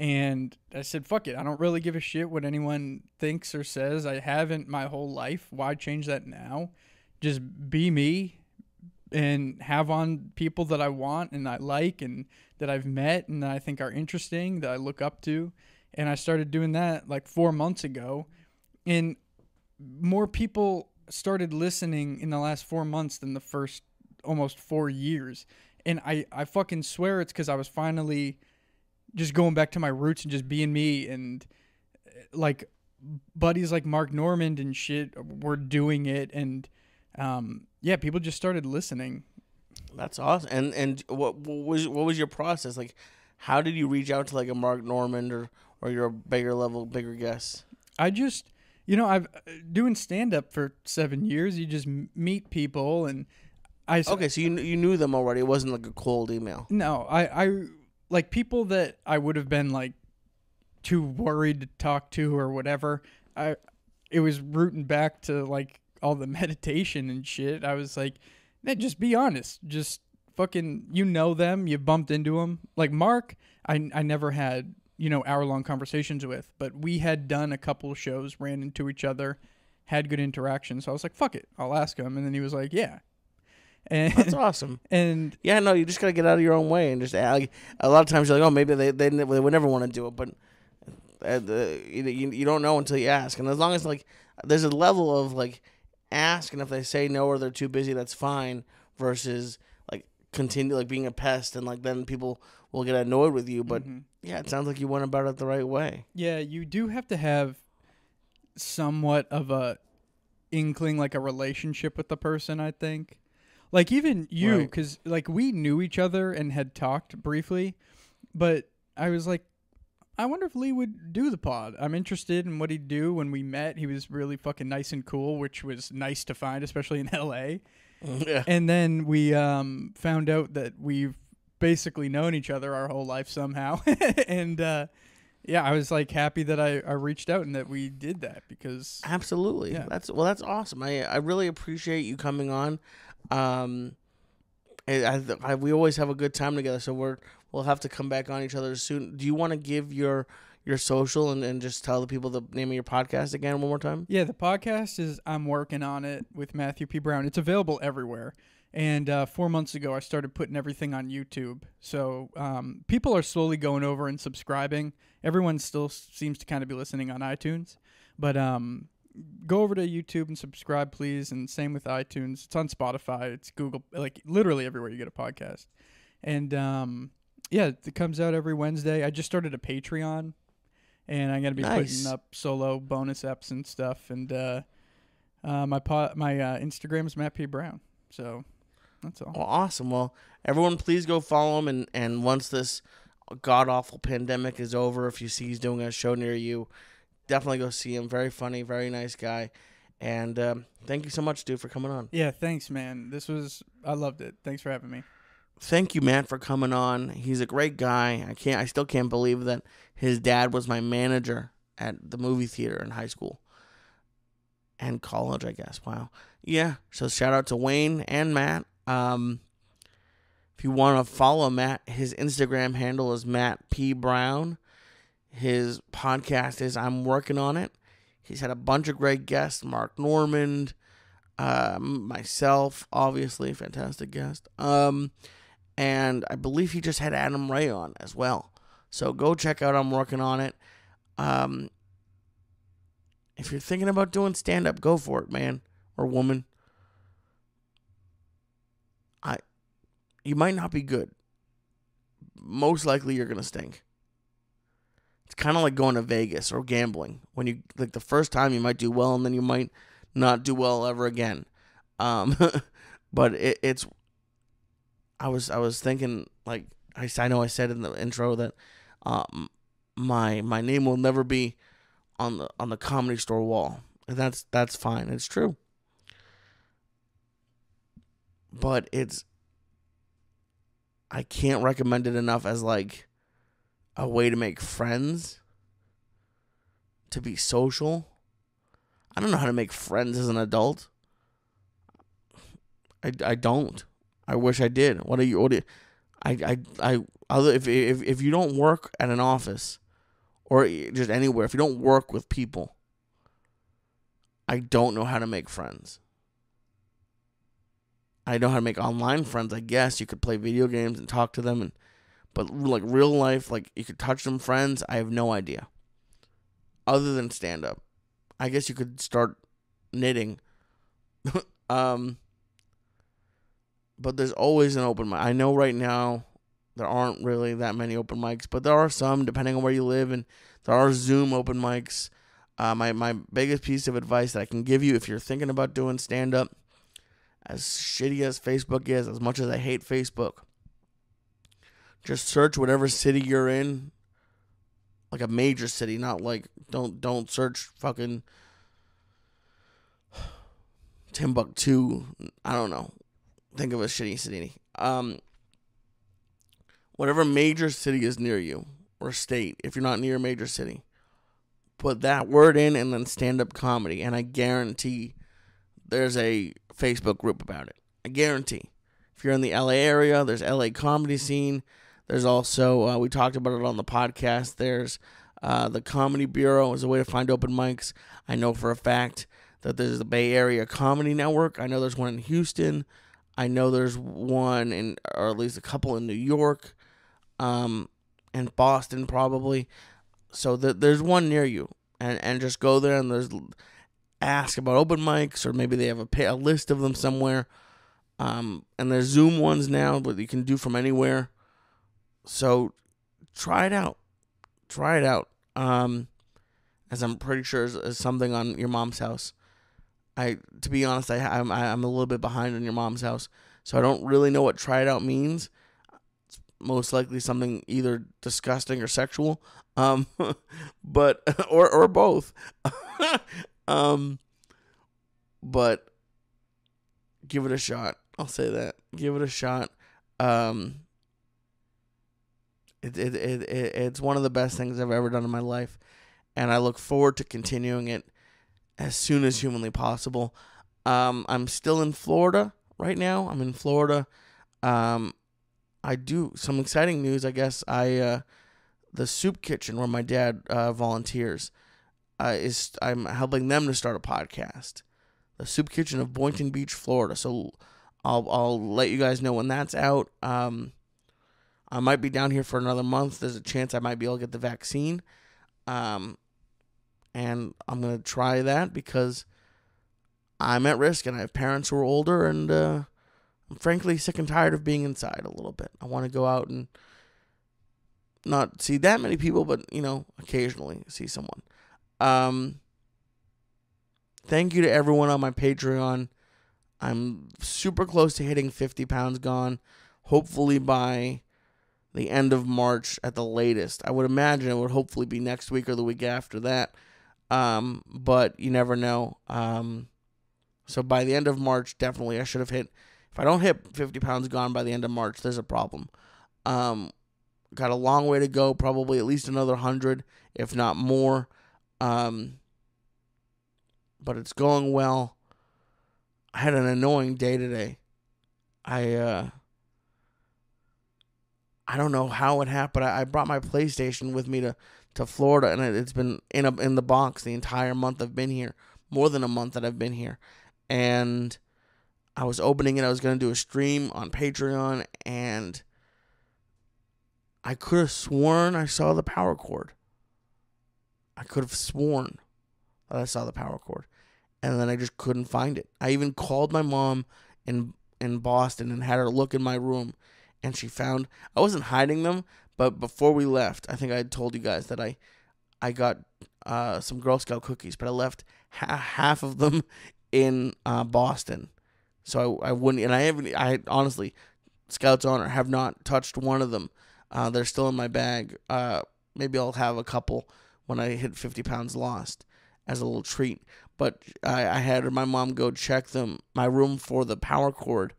And I said, fuck it. I don't really give a shit what anyone thinks or says. I haven't my whole life. Why change that now? Just be me, and have on people that I want and I like and that I've met and that I think are interesting that I look up to. And I started doing that like four months ago. And more people started listening in the last four months than the first almost four years. And I, I fucking swear it's because I was finally just going back to my roots and just being me. And like buddies like Mark Normand and shit were doing it. And um, yeah, people just started listening. That's awesome. And and what, what was what was your process like? How did you reach out to like a Mark Normand or or your bigger level, bigger guests? I just, you know, I've doing stand up for seven years. You just meet people, and I Okay, so you you knew them already. It wasn't like a cold email. no, I I like people that I would have been like too worried to talk to or whatever. I it was rooting back to like all the *laughs* meditation and shit. I was like, "Nah, just be honest. Just fucking you know them. You bumped into them. Like Mark, I I never had you know hour long conversations with, but we had done a couple shows, ran into each other, had good interaction. So I was like, "Fuck it, I'll ask him." And then he was like, "Yeah." And That's awesome. *laughs* and Yeah, no, you just gotta get out of your own way and just like, a lot of times you're like, oh, maybe they they, they would never want to do it, but uh, the, you, you don't know until you ask. And as long as like there's a level of like ask, and if they say no or they're too busy, that's fine. Versus like continue like being a pest, and like then people will get annoyed with you. But Mhm. yeah, it sounds like you went about it the right way. Yeah, you do have to have somewhat of a inkling, like a relationship with the person. I think, like even you, Right. because like we knew each other and had talked briefly, but I was like, I wonder if Lee would do the pod. I'm interested in what he'd do. When we met, he was really fucking nice and cool, which was nice to find, especially in *laughs* L.A. yeah. And then we um, found out that we've basically known each other our whole life somehow. *laughs* and uh, yeah, I was like happy that I, I reached out and that we did that because Absolutely. Yeah. That's well. That's awesome. I I really appreciate you coming on. Um, I, I, we always have a good time together. So we're we'll have to come back on each other soon. Do you want to give your your social and, and just tell the people the name of your podcast again one more time? yeah, the podcast is I'm working on it with Matthew P. Brown. It's available everywhere. And uh, four months ago, I started putting everything on YouTube. So um, people are slowly going over and subscribing. Everyone still seems to kind of be listening on iTunes, but um, go over to YouTube and subscribe, please. And same with iTunes. It's on Spotify. It's Google, like literally everywhere you get a podcast. And um, yeah, it comes out every Wednesday. I just started a Patreon, and I'm gonna be Nice. putting up solo bonus apps and stuff. And uh, uh, my po- my uh, Instagram is Matt P Brown. So that's all. Well, awesome. Well, everyone, please go follow him. And and once this god awful pandemic is over, if you see he's doing a show near you, definitely go see him. Very funny, very nice guy. And um, thank you so much, dude, for coming on. Yeah, thanks, man. This was I loved it. Thanks for having me. thank you, Matt, for coming on. He's a great guy. I can't, I still can't believe that his dad was my manager at the movie theater in high school and college, I guess. Wow. Yeah. So shout out to Wayne and Matt. Um, if you want to follow Matt, his Instagram handle is Matt P Brown. His podcast is I'm working on it. He's had a bunch of great guests, Mark Normand, um, myself, obviously, fantastic guest. Um, and I believe he just had Adam Ray on as well. So go check out I'm working on it. Um, if you're thinking about doing stand up, go for it, man or woman. I you might not be good. Most likely you're going to stink. It's kind of like going to Vegas or gambling. When you like the first time you might do well and then you might not do well ever again. Um *laughs* but it, it's I was I was thinking like I, I know I said in the intro that um my my name will never be on the on the comedy store wall. And that's that's fine. It's true. But it's I can't recommend it enough as like a way to make friends, to be social. I don't know how to make friends as an adult. I, I don't. I wish I did. What are you? What do you, I I I other if if if you don't work at an office or just anywhere, if you don't work with people, I don't know how to make friends. I know how to make online friends. I guess you could play video games and talk to them, and but like real life, like you could touch them friends. I have no idea. Other than stand up, I guess you could start knitting. *laughs* um, but there's always an open mic. I know right now there aren't really that many open mics, but there are some depending on where you live, and there are Zoom open mics. Uh, my my biggest piece of advice that I can give you if you're thinking about doing stand up, as shitty as Facebook is, as much as I hate Facebook, just search whatever city you're in, like a major city, not like don't don't search fucking Timbuktu. I don't know. Think of a shitty city. Um, whatever major city is near you or state, if you're not near a major city, put that word in and then stand up comedy, and I guarantee there's a Facebook group about it. I guarantee. If you're in the LA area, there's LA comedy scene. There's also uh, we talked about it on the podcast. There's uh, the Comedy Bureau as a way to find open mics. I know for a fact that there's the Bay Area Comedy Network. I know there's one in Houston. I know there's one in, or at least a couple in New York, um, and Boston probably. So th- there's one near you, and and just go there and there's ask about open mics, or maybe they have a, pay, a list of them somewhere. Um, and there's Zoom ones now that you can do from anywhere. So try it out. Try it out. Um, as I'm pretty sure is, is something on your mom's house. I, to be honest, I, I'm I'm a little bit behind on your mom's house, so I don't really know what try it out means. It's most likely something either disgusting or sexual, um, *laughs* but *laughs* or or both. *laughs* um, but give it a shot. I'll say that. Give it a shot. Um, it, it, it, it it's one of the best things I've ever done in my life, and I look forward to continuing it as soon as humanly possible. Um, I'm still in Florida right now. I'm in Florida. Um, I do some exciting news. I guess I uh, the soup kitchen where my dad uh, volunteers uh, is I'm helping them to start a podcast. The soup kitchen of Boynton Beach, Florida. So I'll I'll let you guys know when that's out. Um, I might be down here for another month. There's a chance I might be able to get the vaccine. Um, and I'm gonna try that because I'm at risk and I have parents who are older and uh, I'm frankly sick and tired of being inside a little bit. I want to go out and not see that many people, but you know, occasionally see someone. Um, thank you to everyone on my Patreon. I'm super close to hitting 50 pounds gone. Hopefully by the end of March at the latest. I would imagine it would hopefully be next week or the week after that. Um, but you never know. Um, so by the end of March, definitely I should have hit. If I don't hit 50 pounds gone by the end of March, there's a problem. Um, got a long way to go, probably at least another 100, if not more. Um, but it's going well. I had an annoying day today. I uh I don't know how it happened. I, I brought my PlayStation with me to, to Florida, and it, it's been in a, in the box the entire month I've been here, more than a month that I've been here, and I was opening it. I was gonna do a stream on Patreon, and I could have sworn I saw the power cord. I could have sworn that I saw the power cord, and then I just couldn't find it. I even called my mom in in Boston and had her look in my room, and she found I wasn't hiding them, but before we left, I think I had told you guys that I I got uh, some Girl Scout cookies, but I left ha- half of them in uh, Boston, so I, I wouldn't. And I haven't. I honestly, Scouts honor, have not touched one of them. Uh, they're still in my bag. Uh, maybe I'll have a couple when I hit 50 pounds lost as a little treat. But I, I had my mom go check them my room for the power cord,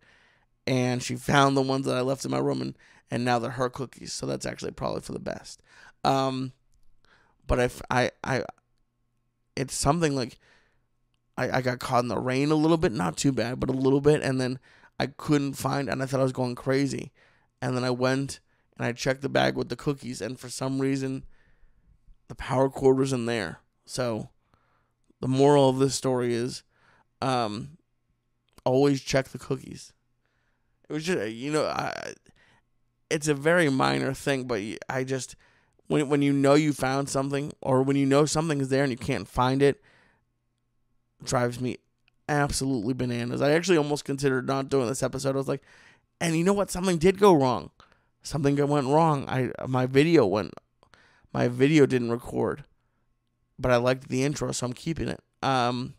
and she found the ones that I left in my room, and and now they're her cookies. So that's actually probably for the best. Um, but I, I, I, it's something like I, I got caught in the rain a little bit, not too bad, but a little bit, and then I couldn't find, and I thought I was going crazy, and then I went and I checked the bag with the cookies, and for some reason, the power cord was in there. So, the moral of this story is, um, always check the cookies. It was just you know I, it's a very minor thing, but I just when when you know you found something or when you know something is there and you can't find it, drives me absolutely bananas. I actually almost considered not doing this episode. I was like, and you know what? Something did go wrong. Something went wrong. I my video went, my video didn't record, but I liked the intro, so I'm keeping it. Um.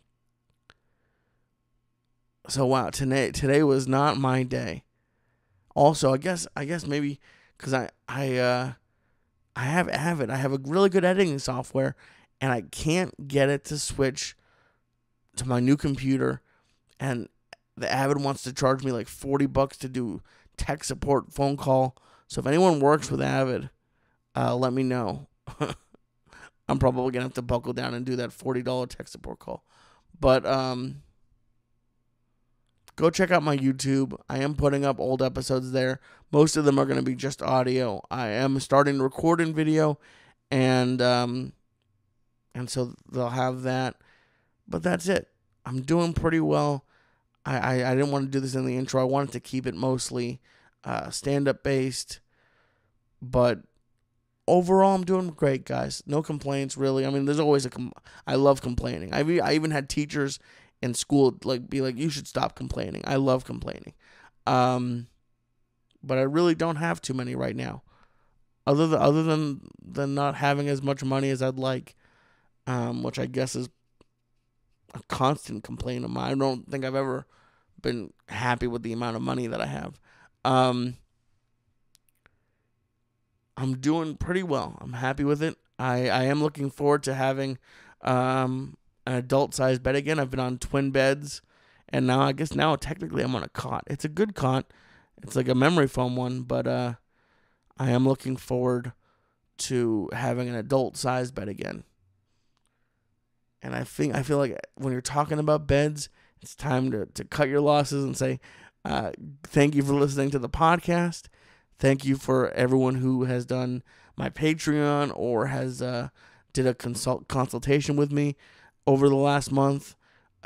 So wow, today today was not my day. Also, I guess I guess maybe because I I uh I have Avid. I have a really good editing software, and I can't get it to switch to my new computer, and the Avid wants to charge me like forty bucks to do tech support phone call. So if anyone works with Avid, uh, let me know. *laughs* I'm probably gonna have to buckle down and do that forty dollar tech support call. But um, go check out my YouTube. I am putting up old episodes there. Most of them are gonna be just audio. I am starting to record in video, and um, and so they'll have that. But that's it. I'm doing pretty well. I, I, I didn't want to do this in the intro. I wanted to keep it mostly uh, stand up based. But overall, I'm doing great, guys. No complaints, really. I mean, there's always a. Com- I love complaining. I, I even had teachers in school like be like, you should stop complaining. I love complaining. Um, but I really don't have too many right now. Other than other than than not having as much money as I'd like, um, which I guess is a constant complaint of mine. I don't think I've ever been happy with the amount of money that I have. Um, I'm doing pretty well. I'm happy with it. I, I am looking forward to having um, an adult sized bed again. I've been on twin beds, and now I guess now technically I'm on a cot. It's a good cot. It's like a memory foam one, but uh, I am looking forward to having an adult sized bed again. And I think I feel like when you're talking about beds, it's time to, to cut your losses and say, uh, thank you for listening to the podcast. Thank you for everyone who has done my Patreon or has uh, did a consult consultation with me over the last month.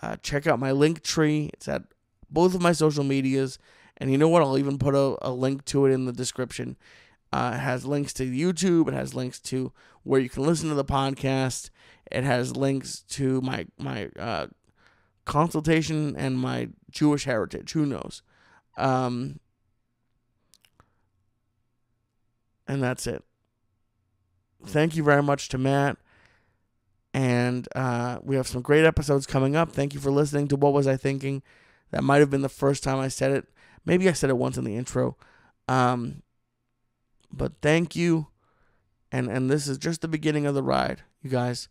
Uh, check out my link tree. It's at both of my social medias. And you know what? I'll even put a, a link to it in the description. Uh, it has links to YouTube. It has links to where you can listen to the podcast. It has links to my my uh, consultation and my Jewish heritage. Who knows? Um, and that's it. Thank you very much to Matt. And uh, we have some great episodes coming up. Thank you for listening to What Was I Thinking? That might have been the first time I said it. Maybe I said it once in the intro. Um, but thank you. And and this is just the beginning of the ride, you guys.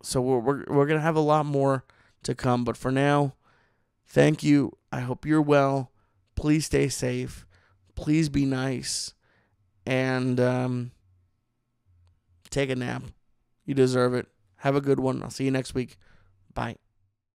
So we're we're, we're going to have a lot more to come, but for now, thank you. I hope you're well. Please stay safe. Please be nice. And um, take a nap. You deserve it. Have a good one. I'll see you next week. Bye.